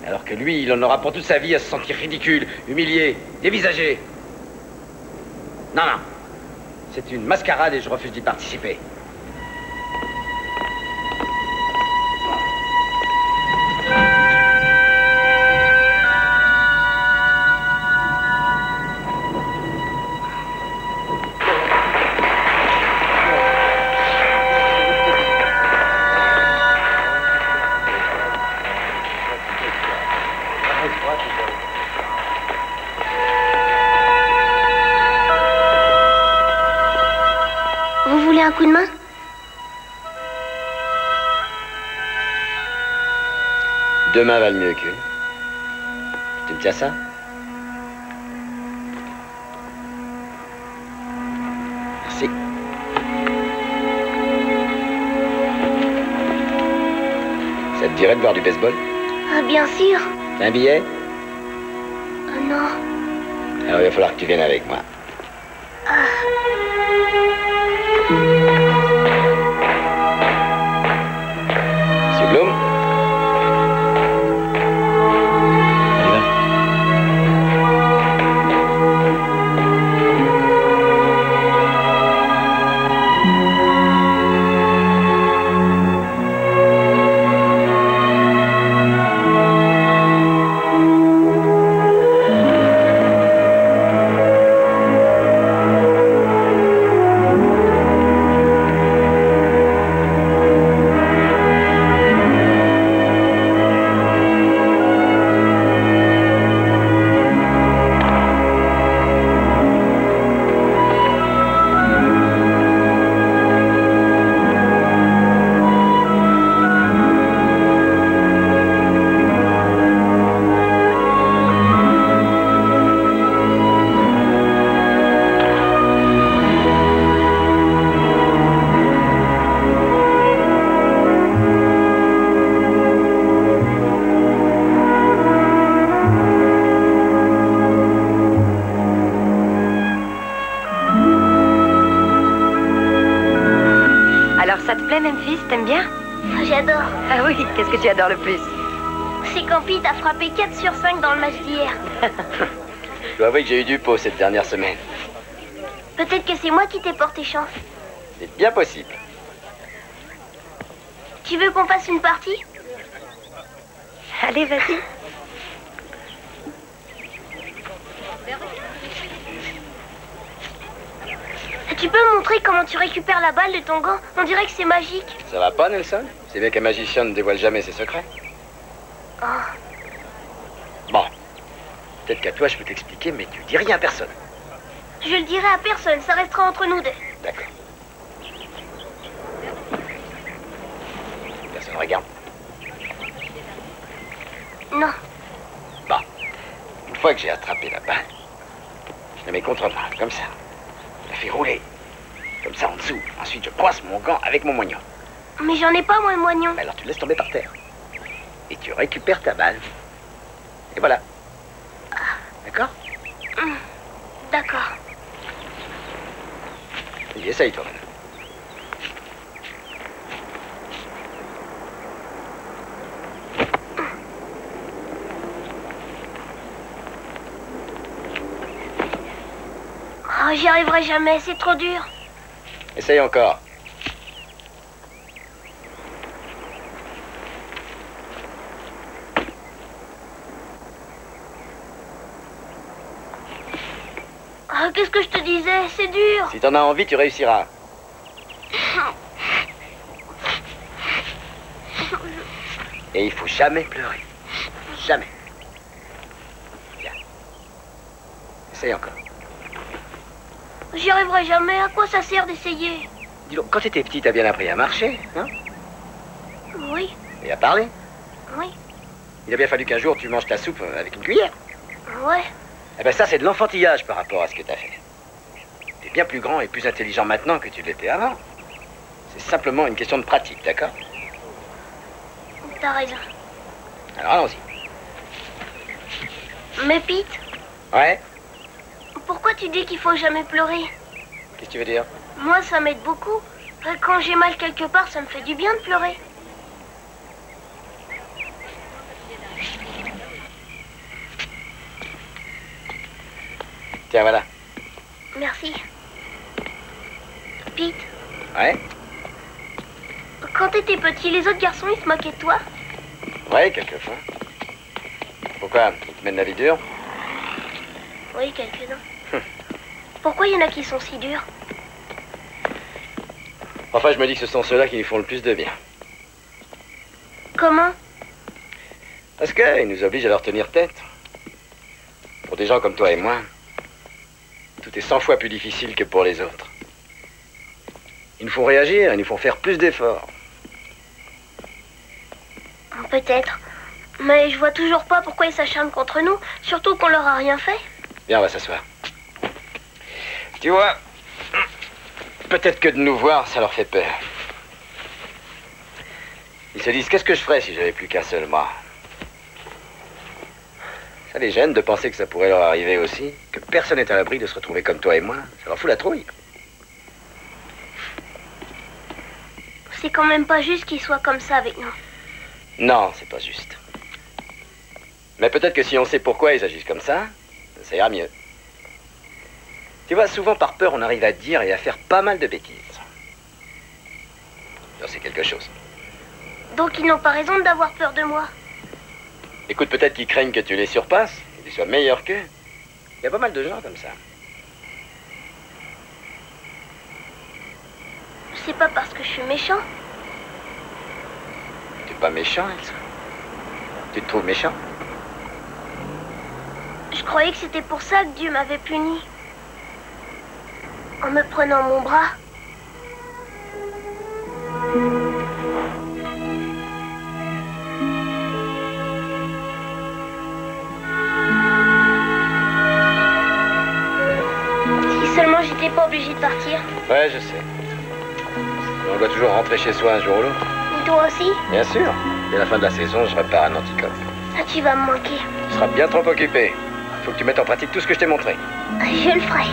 Alors que lui, il en aura pour toute sa vie à se sentir ridicule, humilié, dévisagé. Non, non. C'est une mascarade et je refuse d'y participer. Demain va le mieux que. Tu me tiens ça Merci. Ça te dirait de voir du baseball Ah, bien sûr. T'as un billet Oh non. Alors il va falloir que tu viennes avec moi. Pete a frappé 4 sur 5 dans le match d'hier. Je dois avouer que j'ai eu du pot cette dernière semaine. Peut-être que c'est moi qui t'ai porté chance. C'est bien possible. Tu veux qu'on fasse une partie? Allez, vas-y. Tu peux me montrer comment tu récupères la balle de ton gant? On dirait que c'est magique. Ça va pas, Nelson? C'est bien qu'un magicien ne dévoile jamais ses secrets. Oh. Mais tu dis rien à personne. Je le dirai à personne, ça restera entre nous deux. D'accord. Personne regarde. Non. Bon. Une fois que j'ai attrapé la balle, je la mets contre moi, comme ça. Je la fais rouler. Comme ça en dessous. Ensuite, je coince mon gant avec mon moignon. Mais j'en ai pas, moi, le moignon. Alors tu laisses tomber par terre. Et tu récupères ta balle. Et voilà. D'accord Hum, D'accord. Vas-y, essaye toi. Oh, j'y c'est trop dur. Essaye encore. Oh, Qu'est-ce que je te disais? C'est dur. Si t'en as envie, tu réussiras. Et il faut jamais pleurer. Jamais. Bien. Essaye encore. J'y arriverai jamais. À quoi ça sert d'essayer Dis donc, quand t'étais petit, t'as bien appris à marcher, hein? Oui, Et à parler? oui, Il a bien fallu qu'un jour tu manges ta soupe avec une cuillère. ouais. Eh ben ça, c'est de l'enfantillage par rapport à ce que t'as fait. T'es bien plus grand et plus intelligent maintenant que tu l'étais avant. C'est simplement une question de pratique, d'accord? T'as raison. Alors allons-y. Mais Pete, Ouais? Pourquoi tu dis qu'il faut jamais pleurer Qu'est-ce que tu veux dire Moi, ça m'aide beaucoup. Quand j'ai mal quelque part, ça me fait du bien de pleurer. Tiens, voilà. Merci. Pete, Ouais quand t'étais petit, les autres garçons, ils se moquaient de toi Ouais, quelquefois. Pourquoi Ils te mènent la vie dure Oui, quelques-uns. Pourquoi il y en a qui sont si durs Enfin, je me dis que ce sont ceux-là qui nous font le plus de bien. Comment Parce qu'ils nous obligent à leur tenir tête. Pour des gens comme toi et moi, tout est cent fois plus difficile que pour les autres. Ils nous font réagir, ils nous font faire plus d'efforts. Peut-être. Mais je vois toujours pas pourquoi ils s'acharnent contre nous, surtout qu'on leur a rien fait. Viens, on va s'asseoir. Tu vois, peut-être que de nous voir, ça leur fait peur. Ils se disent, qu'est-ce que je ferais si j'avais plus qu'un seul bras Ça les gêne de penser que ça pourrait leur arriver aussi, que personne n'est à l'abri de se retrouver comme toi et moi. Ça leur fout la trouille. C'est quand même pas juste qu'ils soient comme ça avec nous. Non, c'est pas juste. Mais peut-être que si on sait pourquoi ils agissent comme ça, ça ira mieux. Tu vois, souvent par peur, on arrive à dire et à faire pas mal de bêtises. C'est quelque chose. Donc ils n'ont pas raison d'avoir peur de moi. Écoute, peut-être qu'ils craignent que tu les surpasses, que tu sois meilleur qu'eux. Il y a pas mal de gens comme ça. C'est pas parce que je suis méchant. Tu es pas méchant, Elsa. Tu te trouves méchant Je croyais que c'était pour ça que Dieu m'avait puni. En me prenant mon bras. Si seulement j'étais pas obligée de partir. Ouais, je sais. On doit toujours rentrer chez soi un jour ou l'autre. Toi aussi? Bien sûr. Dès la fin de la saison, je repars à Nanticoke. Ah, tu vas me manquer. Tu seras bien trop occupé. Faut que tu mettes en pratique tout ce que je t'ai montré. Je le ferai.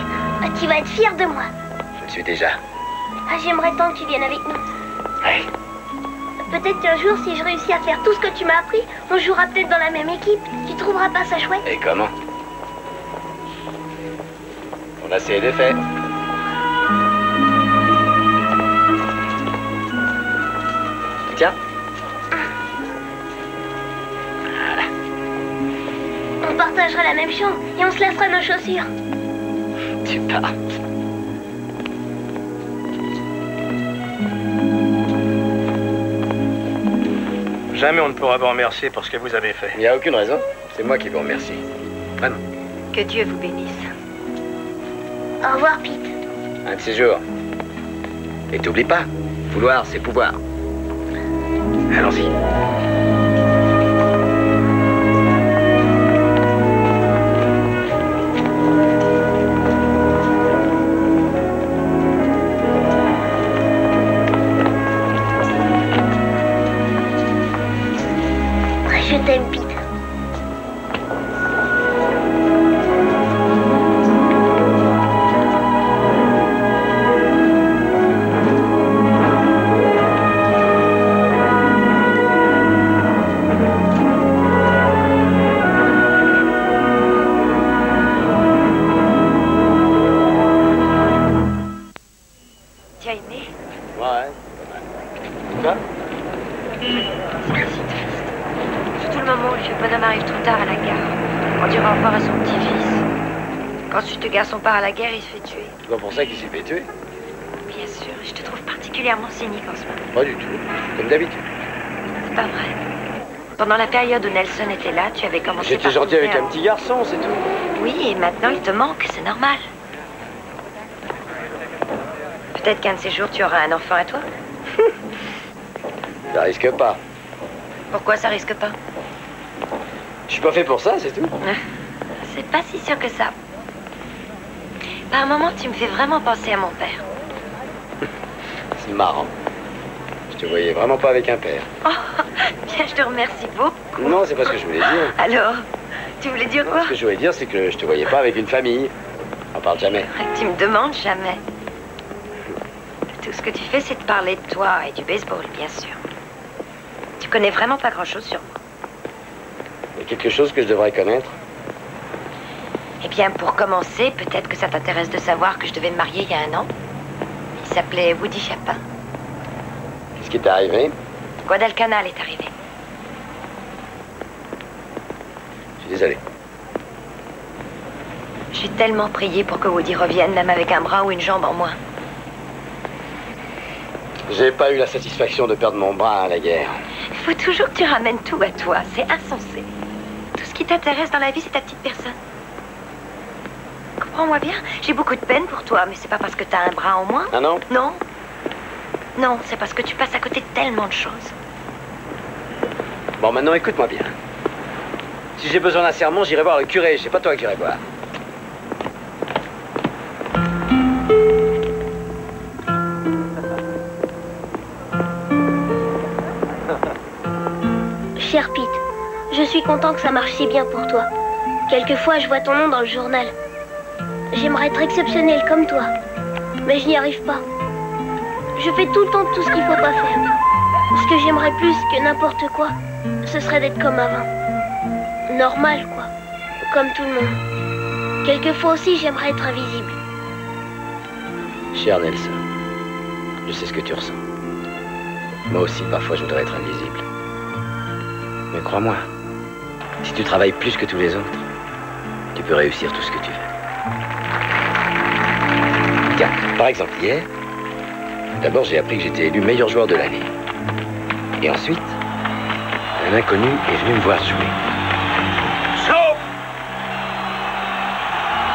Ah, Tu vas être fier de moi. Je le suis déjà. Ah, J'aimerais tant que tu viennes avec nous. Ouais. Peut-être qu'un jour, si je réussis à faire tout ce que tu m'as appris, on jouera peut-être dans la même équipe. Tu trouveras pas ça chouette Et comment On a essayé de faire. Tiens. On partagera la même chambre et on se laissera nos chaussures. Tu pars. Jamais on ne pourra vous remercier pour ce que vous avez fait. Il n'y a aucune raison. C'est moi qui vous remercie. Vraiment. Que Dieu vous bénisse. Au revoir, Pete. Un de ces jours. Et t'oublie pas, vouloir, c'est pouvoir. Allons-y. Je part à la guerre il se fait tuer. C'est pas pour ça qu'il s'est fait tuer Bien sûr, je te trouve particulièrement cynique en ce moment. Pas du tout. Comme d'habitude. C'est pas vrai. Pendant la période où Nelson était là, tu avais commencé J'étais par gentil avec un petit garçon, c'est tout. Oui, et maintenant il te manque, c'est normal. Peut-être qu'un de ces jours, tu auras un enfant à toi. Ça risque pas. Pourquoi ça risque pas? Je suis pas fait pour ça, c'est tout. C'est pas si sûr que ça. Par moments, tu me fais vraiment penser à mon père. C'est marrant. Je te voyais vraiment pas avec un père. Oh, bien, je te remercie beaucoup. Non, c'est pas ce que je voulais dire. Alors, tu voulais dire quoi? Ce que je voulais dire, c'est que je te voyais pas avec une famille. On parle jamais. Tu me demandes jamais. Tout ce que tu fais, c'est de parler de toi et du baseball, bien sûr. Tu connais vraiment pas grand-chose sur moi. Il y a quelque chose que je devrais connaître? Eh bien, pour commencer, peut-être que ça t'intéresse de savoir que je devais me marier il y a un an. Il s'appelait Woody Chapin. Qu'est-ce qui t'est arrivé? Guadalcanal est arrivé? Je suis désolé. J'ai tellement prié pour que Woody revienne, même avec un bras ou une jambe en moins. J'ai pas eu la satisfaction de perdre mon bras à la guerre. Il faut toujours que tu ramènes tout à toi. C'est insensé. Tout ce qui t'intéresse dans la vie, c'est ta petite personne. Comprends-moi bien, j'ai beaucoup de peine pour toi, mais c'est pas parce que t'as un bras en moins. Ah non Non. Non, c'est parce que tu passes à côté de tellement de choses. Bon, maintenant écoute-moi bien. Si j'ai besoin d'un sermon, j'irai voir le curé. C'est pas toi qui irai voir. Cher Pete, je suis content que ça marche si bien pour toi. Quelquefois, je vois ton nom dans le journal. J'aimerais être exceptionnel comme toi, mais je n'y arrive pas. Je fais tout le temps tout ce qu'il faut pas faire. Ce que j'aimerais plus que n'importe quoi, ce serait d'être comme avant. Normal, quoi. Comme tout le monde. Quelquefois aussi, j'aimerais être invisible. Cher Nelson, je sais ce que tu ressens. Moi aussi, parfois, je voudrais être invisible. Mais crois-moi, si tu travailles plus que tous les autres, tu peux réussir tout ce que tu veux. Par exemple, hier, d'abord j'ai appris que j'étais élu meilleur joueur de l'année. Et ensuite, un inconnu est venu me voir jouer.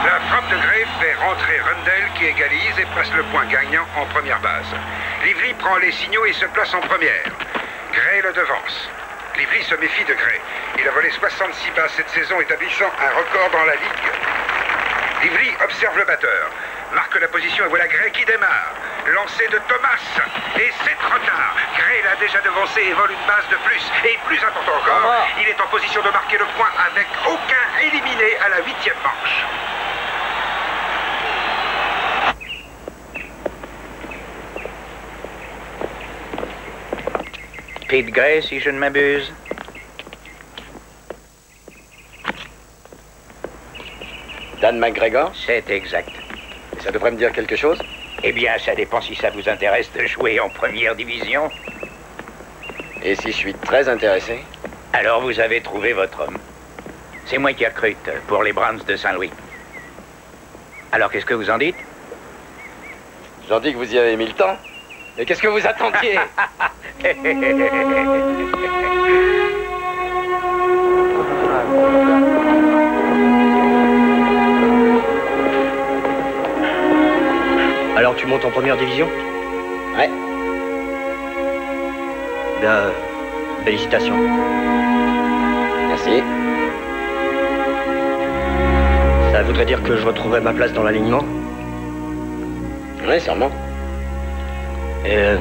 La frappe de Gray fait rentrer Rundell qui égalise et passe le point gagnant en première base. Livry prend les signaux et se place en première. Gray le devance. Livry se méfie de Gray. Il a volé 66 bases cette saison, établissant un record dans la ligue. Livry observe le batteur, marque la position et voilà Gray qui démarre. Lancé de Thomas. Et c'est trop tard. Gray l'a déjà devancé et vole une base de plus. Et plus important encore, il est en position de marquer le point avec aucun éliminé à la huitième manche. Pete Gray, si je ne m'abuse. Dan McGregor? C'est exact. Ça devrait me dire quelque chose Eh bien, ça dépend si ça vous intéresse de jouer en première division. Et si je suis très intéressé Alors vous avez trouvé votre homme. C'est moi qui recrute pour les Browns de Saint-Louis. Alors qu'est-ce que vous en dites J'en dis que vous y avez mis le temps. Mais qu'est-ce que vous attendiez première division Ouais. Bien, euh, félicitations. Merci. Ça voudrait dire que je retrouverai ma place dans l'alignement Oui, sûrement. Et euh,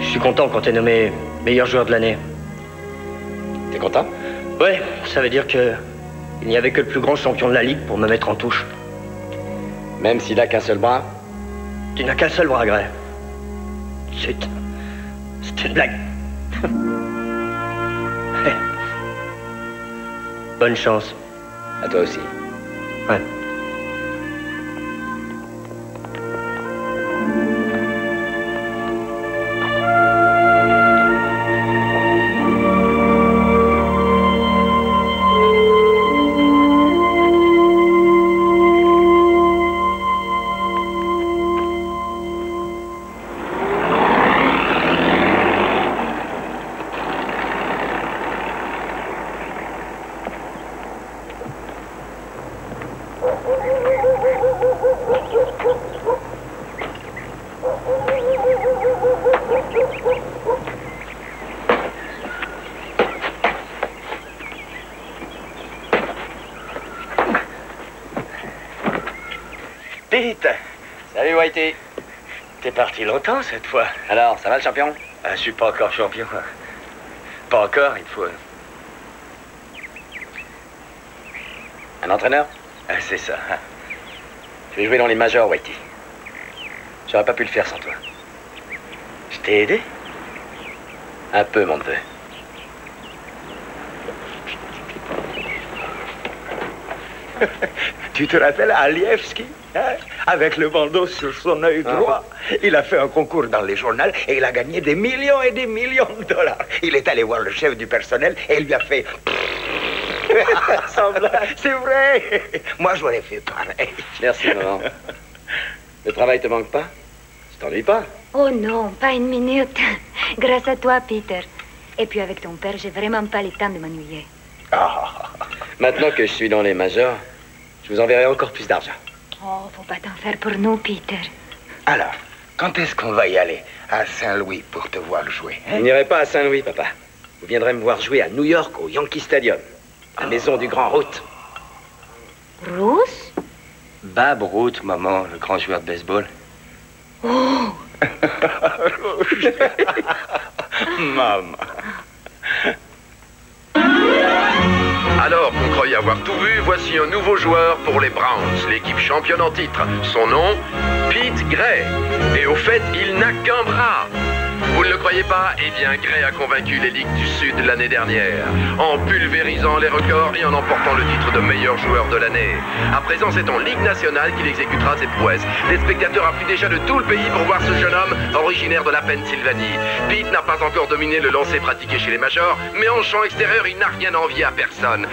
je suis content quand t'es nommé meilleur joueur de l'année. T'es content? Ouais, ça veut dire que il n'y avait que le plus grand champion de la ligue pour me mettre en touche. Même s'il a qu'un seul bras? Tu n'as qu'un seul bras, Gray. C'est... C'est une blague. Bonne chance. À toi aussi. Ouais. Longtemps cette fois. Alors, ça va le champion? Ah, Je suis pas encore champion. Pas encore, il faut... Un entraîneur? Ah, c'est ça. Je vais jouer dans les majors, Whitey. J'aurais pas pu le faire sans toi. Je t'ai aidé? Un peu, mon neveu. Tu te rappelles Alievski hein Avec le bandeau sur son œil droit? Il a fait un concours dans les journaux et il a gagné des millions et des millions de dollars. Il est allé voir le chef du personnel et il lui a fait... C'est vrai Moi, j'aurais fait pareil. Merci, maman. Le travail te manque pas? Tu t'ennuies pas? Oh non, pas une minute. Grâce à toi, Peter. Et puis avec ton père, j'ai vraiment pas le temps de m'ennuyer. Maintenant que je suis dans les majors, je vous enverrai encore plus d'argent. Oh, faut pas t'en faire pour nous, Peter. Alors, quand est-ce qu'on va y aller À Saint-Louis pour te voir jouer hein? Vous n'irez pas à Saint-Louis, papa. Vous viendrez me voir jouer à New York au Yankee Stadium, la maison du grand Root. Bruce Bab Root, maman, le grand joueur de baseball. Oh Maman. Alors qu'on croyait avoir tout vu, voici un nouveau joueur pour les Browns, l'équipe championne en titre. Son nom, Pete Gray. Et au fait, il n'a qu'un bras. Vous ne le croyez pas? Eh bien, Gray a convaincu les ligues du Sud l'année dernière, en pulvérisant les records et en emportant le titre de meilleur joueur de l'année. À présent, c'est en Ligue nationale qu'il exécutera ses prouesses. Les spectateurs affluent déjà de tout le pays pour voir ce jeune homme originaire de la Pennsylvanie. Pete n'a pas encore dominé le lancer pratiqué chez les majors, mais en champ extérieur, il n'a rien envié à personne.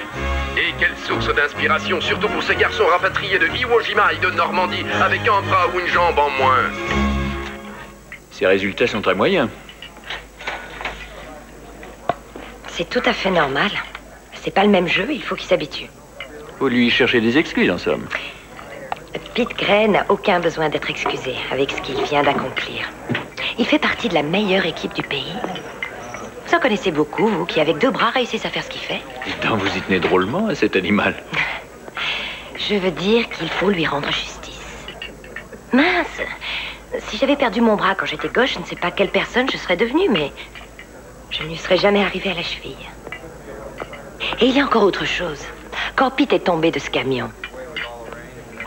Et quelle source d'inspiration, surtout pour ces garçons rapatriés de Iwo Jima et de Normandie, avec un bras ou une jambe en moins. Ses résultats sont très moyens. C'est tout à fait normal. C'est pas le même jeu, il faut qu'il s'habitue. Faut lui chercher des excuses, en somme. Pete Gray n'a aucun besoin d'être excusé avec ce qu'il vient d'accomplir. Il fait partie de la meilleure équipe du pays. Vous en connaissez beaucoup, vous, qui avec deux bras réussissent à faire ce qu'il fait. Putain, vous y tenez drôlement à cet animal. Je veux dire qu'il faut lui rendre justice. Mince Si j'avais perdu mon bras quand j'étais gauche, je ne sais pas quelle personne je serais devenue, mais je n'y serais jamais arrivée à la cheville. Et il y a encore autre chose. Quand Pete est tombé de ce camion,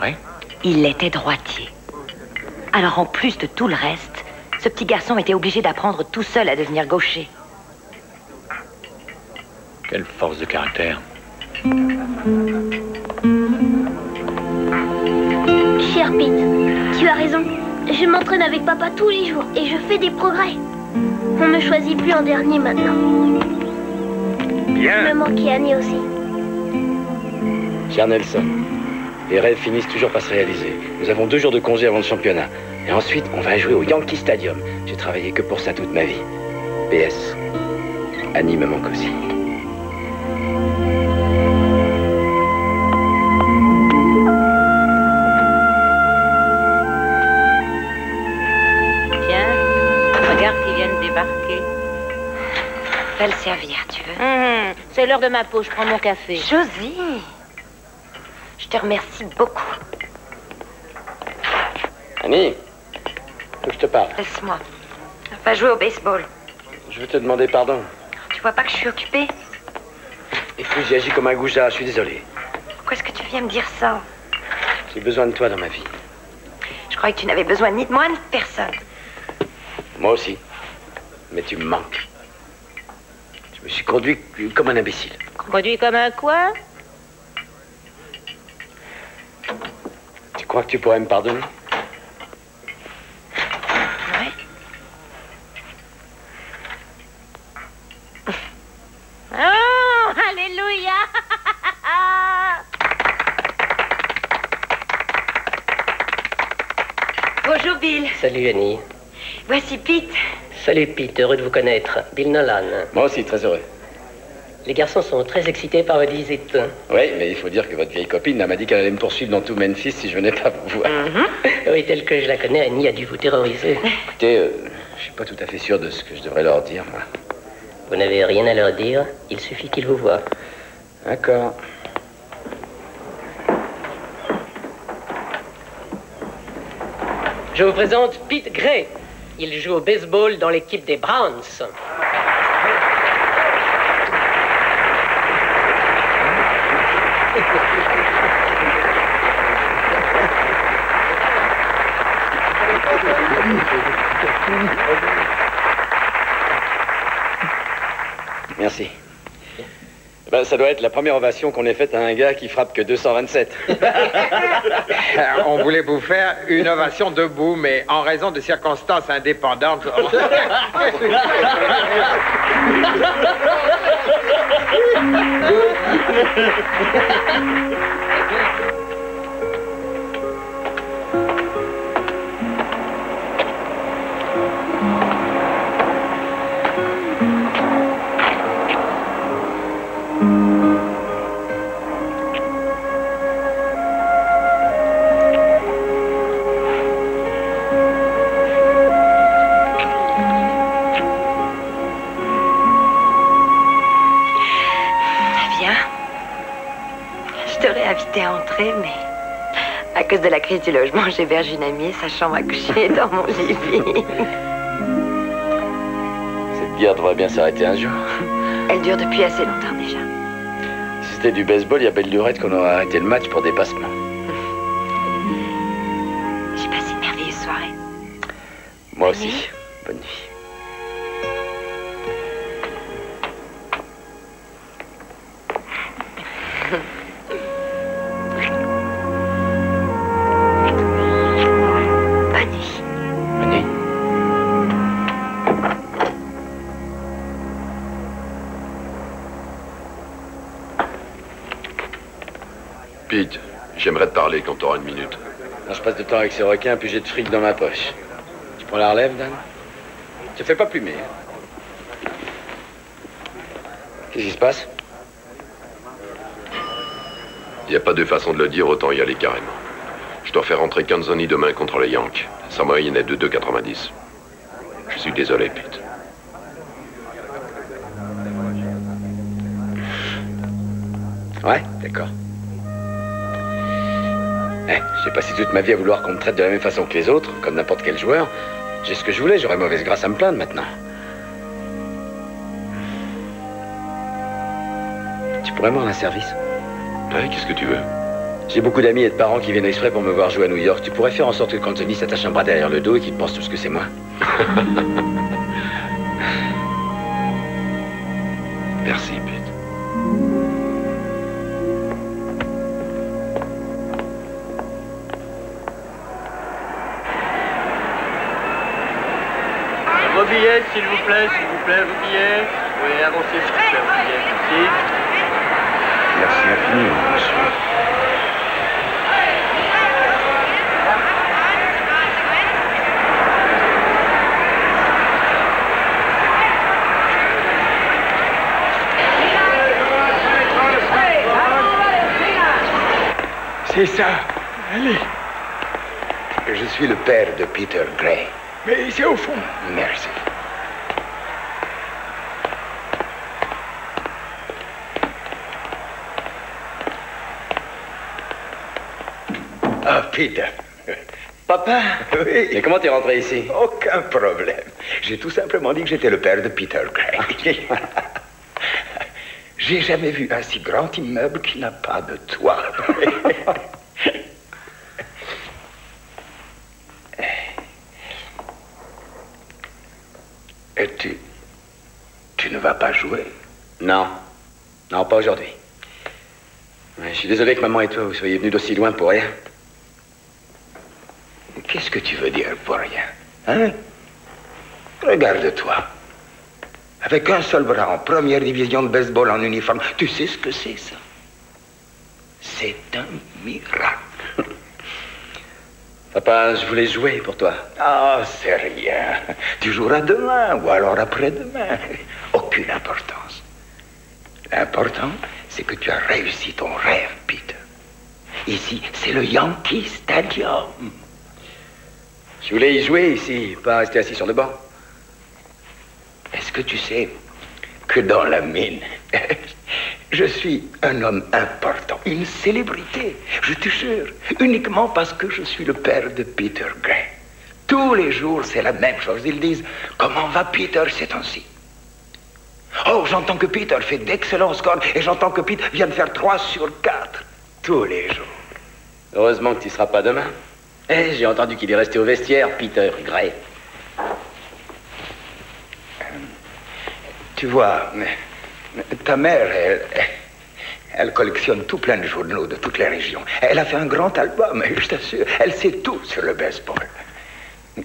Oui il était droitier. Alors en plus de tout le reste, ce petit garçon était obligé d'apprendre tout seul à devenir gaucher. Quelle force de caractère. Cher Pete, tu as raison. Je m'entraîne avec papa tous les jours et je fais des progrès. On ne choisit plus en dernier maintenant. Bien. Me manquait Annie aussi. Cher Nelson, les rêves finissent toujours par se réaliser. Nous avons deux jours de congé avant le championnat. Et ensuite, on va jouer au Yankee Stadium. J'ai travaillé que pour ça toute ma vie. PS. Annie me manque aussi. Débarqué. Va le servir, tu veux Hum, C'est l'heure de ma pause, je prends mon café. Josie, je te remercie beaucoup. Annie, faut que je te parle? Laisse-moi. Va jouer au baseball. Je veux te demander pardon. Tu vois pas que je suis occupée? Écoute, j'ai agi comme un goujat, je suis désolé. Pourquoi est-ce que tu viens me dire ça? J'ai besoin de toi dans ma vie. Je croyais que tu n'avais besoin ni de moi ni de personne. Moi aussi. Mais tu me manques. Je me suis conduit comme un imbécile. Conduit comme un quoi? Tu crois que tu pourrais me pardonner? Ouais. Oh, alléluia Bonjour Bill. Salut Annie. Voici Pete. Salut Pete, heureux de vous connaître. Bill Nolan. Moi aussi, très heureux. Les garçons sont très excités par votre visite. Oui, mais il faut dire que votre vieille copine m'a dit qu'elle allait me poursuivre dans tout Memphis si je venais pas vous voir. Oui, tel que je la connais, Annie a dû vous terroriser. Écoutez, euh, je suis pas tout à fait sûr de ce que je devrais leur dire, moi. Vous n'avez rien à leur dire, il suffit qu'ils vous voient. D'accord. Je vous présente Pete Gray. Il joue au baseball dans l'équipe des Browns. Merci. Ben, ça doit être la première ovation qu'on ait faite à un gars qui frappe que 227. On voulait vous faire une ovation debout, mais en raison de circonstances indépendantes. de la crise du logement, j'héberge une amie et sa chambre à coucher dans mon lit. Cette guerre devrait bien s'arrêter un jour. Elle dure depuis assez longtemps déjà. Si c'était du baseball, il y a belle lurette qu'on aurait arrêté le match pour dépassement. J'ai passé une merveilleuse soirée. Moi aussi. Passe de temps avec ces requins, plus j'ai de fric dans ma poche. Tu prends la relève, Dan? Tu fais pas plumer. hein? Qu'est-ce qui se passe? Y a pas de façon de le dire, autant y aller carrément. Je dois faire rentrer Canzoni demain contre les Yanks. Sa moyenne est de 2,90. Je suis désolé, Pete. Ouais, d'accord. Eh, j'ai passé toute ma vie à vouloir qu'on me traite de la même façon que les autres, comme n'importe quel joueur. J'ai ce que je voulais, j'aurais mauvaise grâce à me plaindre maintenant. Tu pourrais me rendre un service? Ouais, qu'est-ce que tu veux? J'ai beaucoup d'amis et de parents qui viennent exprès pour me voir jouer à New York. Tu pourrais faire en sorte que Cantoni s'attache un bras derrière le dos et qu'il pense tout ce que c'est moi. Merci, s'il vous plaît, s'il vous plaît, vos billets. Oui, avancez, s'il vous plaît, billets. Merci. Merci infiniment, monsieur. C'est ça. Allez. Je suis le père de Peter Gray. Mais c'est au fond. Merci. Peter. Papa Oui. Mais comment t'es rentré ici Aucun problème. J'ai tout simplement dit que j'étais le père de Peter Gray. J'ai jamais vu un si grand immeuble qui n'a pas de toit. Et tu. Tu ne vas pas jouer Non. Non, pas aujourd'hui. Je suis désolé que maman et toi, vous soyez venus d'aussi loin pour rien. Qu'est-ce que tu veux dire pour rien Hein? Regarde-toi. Avec un seul bras en première division de baseball en uniforme, tu sais ce que c'est ça? C'est un miracle. Papa, je voulais jouer pour toi. Ah, c'est rien. Tu joueras demain ou alors après-demain. Aucune importance. L'important, c'est que tu as réussi ton rêve, Peter. Ici, c'est le Yankee Stadium. Je voulais y jouer ici, pas rester assis sur le banc. Est-ce que tu sais que dans la mine, je suis un homme important, une célébrité, je te jure, uniquement parce que je suis le père de Peter Gray. Tous les jours, c'est la même chose. Ils disent Comment va Peter ces temps-ci? Oh, j'entends que Peter fait d'excellents scores et j'entends que Peter vient de faire 3 sur 4 tous les jours. Heureusement que tu ne seras pas demain. Eh, j'ai entendu qu'il est resté au vestiaire, Peter Gray. Tu vois, ta mère, elle, elle collectionne tout plein de journaux de toutes les régions. Elle a fait un grand album, je t'assure, elle sait tout sur le baseball.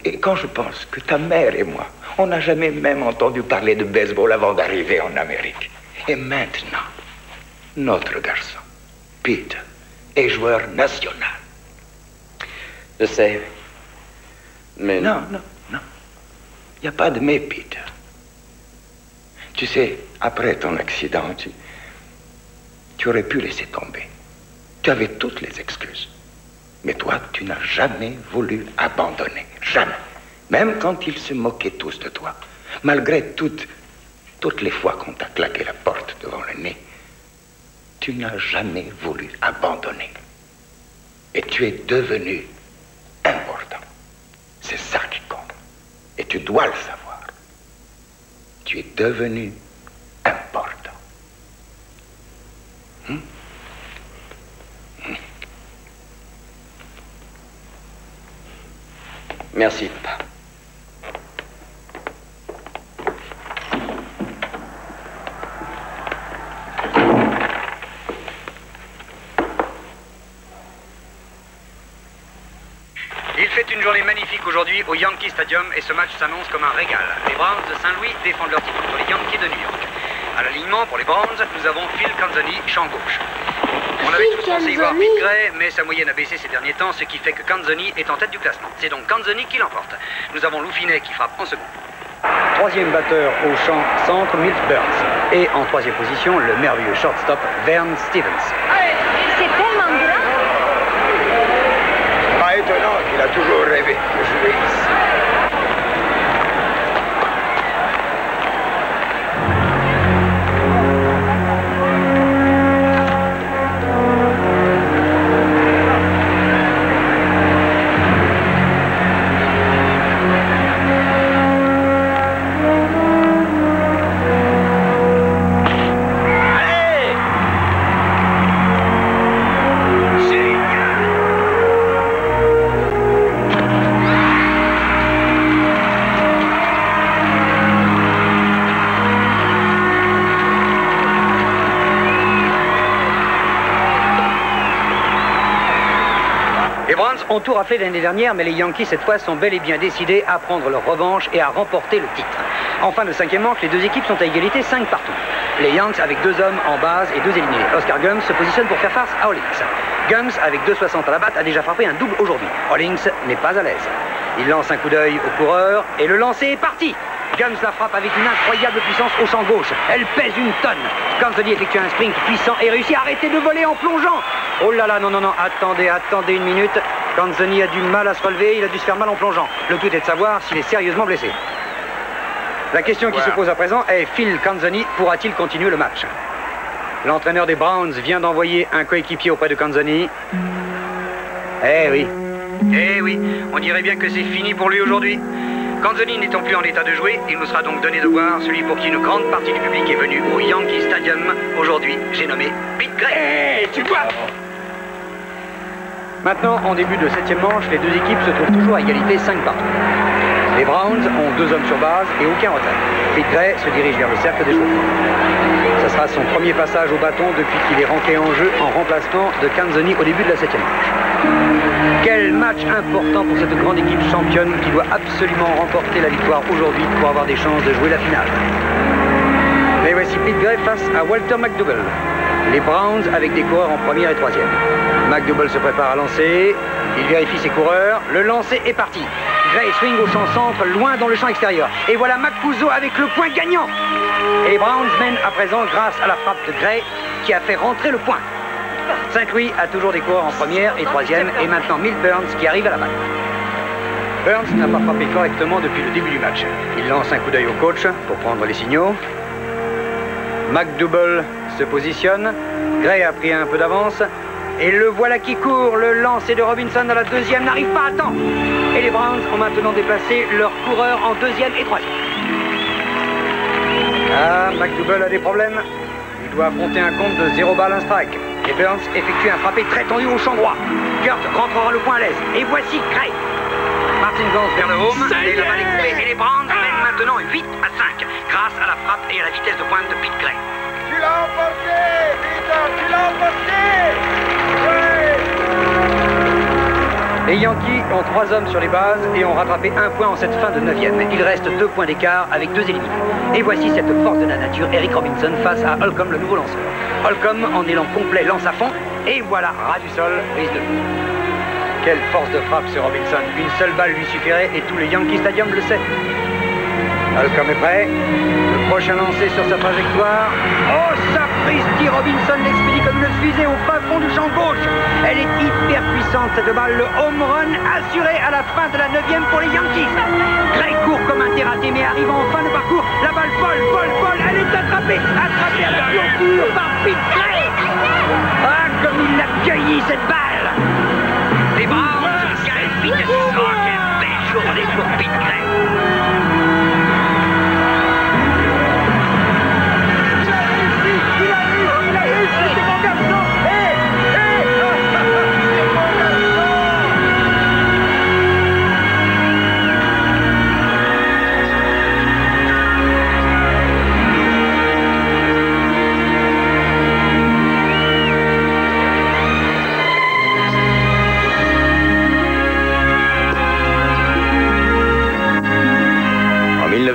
Et quand je pense que ta mère et moi, on n'a jamais même entendu parler de baseball avant d'arriver en Amérique. Et maintenant, notre garçon, Pete, est joueur national. Je sais. Mais... Non, non, non. Il n'y a pas de mais, Peter. Tu sais, après ton accident, tu, tu aurais pu laisser tomber. Tu avais toutes les excuses. Mais toi, tu n'as jamais voulu abandonner. Jamais. Même quand ils se moquaient tous de toi. Malgré toutes, toutes les fois qu'on t'a claqué la porte devant le nez. Tu n'as jamais voulu abandonner. Et tu es devenu important. C'est ça qui compte. Et tu dois le savoir. Tu es devenu important. Hmm? Hmm? Merci, papa. Fait une journée magnifique aujourd'hui au Yankee Stadium et ce match s'annonce comme un régal. Les Browns de Saint-Louis défendent leur titre contre les Yankees de New York. À l'alignement pour les Browns, nous avons Phil Canzoni, champ gauche. On avait tous pensé y voir Pete Gray, mais sa moyenne a baissé ces derniers temps, ce qui fait que Canzoni est en tête du classement. C'est donc Canzoni qui l'emporte. Nous avons Lou Finet qui frappe en second. Troisième batteur au champ centre, Milt Burns. Et en troisième position, le merveilleux shortstop, Vern Stevens. C'est tellement grand. Pas étonnant qu'il a toujours rêvé de jouer ici. Ont tout raflé l'année dernière, mais les Yankees, cette fois, sont bel et bien décidés à prendre leur revanche et à remporter le titre. En fin de cinquième manche, les deux équipes sont à égalité 5 partout. Les Yanks, avec deux hommes en base et deux éliminés. Oscar Gums se positionne pour faire face à Hollings. Gums, avec 2,60 à la batte, a déjà frappé un double aujourd'hui. Hollings n'est pas à l'aise. Il lance un coup d'œil au coureur et le lancer est parti. Gums la frappe avec une incroyable puissance au champ gauche. Elle pèse une tonne. Canzoni effectue un sprint puissant et réussit à arrêter de voler en plongeant. Oh là là, non, non, non, attendez, attendez une minute. Canzoni a du mal à se relever, il a dû se faire mal en plongeant. Le tout est de savoir s'il est sérieusement blessé. La question qui se pose à présent est Phil Canzoni pourra-t-il continuer le match? L'entraîneur des Browns vient d'envoyer un coéquipier auprès de Canzoni. Eh oui. Eh oui, on dirait bien que c'est fini pour lui aujourd'hui. Canzoni n'étant plus en état de jouer, il nous sera donc donné de voir celui pour qui une grande partie du public est venue au Yankee Stadium. Aujourd'hui, j'ai nommé Pete Gray. tu vois Maintenant, en début de septième manche, les deux équipes se trouvent toujours à égalité 5 partout. Les Browns ont deux hommes sur base et aucun retard. Pete Gray se dirige vers le cercle d'échauffement. Ce sera son premier passage au bâton depuis qu'il est rentré en jeu en remplacement de Canzoni au début de la septième manche. Quel match important pour cette grande équipe championne qui doit absolument remporter la victoire aujourd'hui pour avoir des chances de jouer la finale. Mais voici Pete Gray face à Walter McDougall. Les Browns avec des coureurs en première et troisième. McDougall se prépare à lancer. Il vérifie ses coureurs. Le lancer est parti. Gray swing au champ centre, loin dans le champ extérieur. Et voilà Macuso avec le point gagnant. Et les Browns mènent à présent grâce à la frappe de Gray qui a fait rentrer le point. Saint-Louis a toujours des coureurs en première et troisième, et maintenant Mill Burns qui arrive à la balle. Burns n'a pas frappé correctement depuis le début du match. Il lance un coup d'œil au coach pour prendre les signaux. McDouble se positionne. Gray a pris un peu d'avance. Et le voilà qui court. Le lancer de Robinson à la deuxième n'arrive pas à temps. Et les Browns ont maintenant déplacé leurs coureurs en deuxième et troisième. Ah, McDouble a des problèmes. Il doit affronter un compte de 0 balle, un strike. Et Burns effectue un frappé très tendu au champ droit. Kurt rentrera le point à l'aise. Et voici Gray. Martin lance vers le home. Et la balle est coupée. Et les Browns mènent maintenant 8 à 5 grâce à la frappe et à la vitesse de pointe de Pete Gray. Tu l'as emporté, Peter, tu l'as emporté Les Yankees ont trois hommes sur les bases et ont rattrapé un point en cette fin de neuvième. Il reste deux points d'écart avec deux éliminés. Et voici cette force de la nature, Eric Robinson face à Holcomb, le nouveau lanceur. Holcomb, en élan complet, lance à fond. Et voilà, ras du sol, prise de. Quelle force de frappe, ce Robinson. Une seule balle lui suffirait et tout le Yankee Stadium le sait. Holcomb est prêt. Le prochain lancé sur sa trajectoire. Oh, sa prise Robinson l'expédie comme une fusée au bas fond du champ gauche. Elle est hyper puissante, cette balle. Le home run assuré à la fin de la neuvième pour les Yankees. Gray court comme un dératé, mais arrive en fin de parcours. La balle vole, vole, vole. Elle est attrapée, attrapée à la par Pete Gray. Ah, comme il l'a cueilli, cette balle. Les Browns, quelle vitesse. Oh, quelle belle journée pour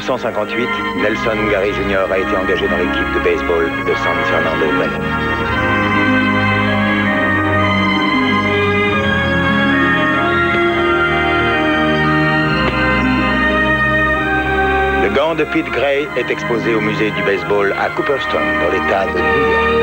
1958, Nelson Gary Jr. a été engagé dans l'équipe de baseball de San Fernando Valley. Le gant de Pete Gray est exposé au musée du baseball à Cooperstown, dans l'État de New York.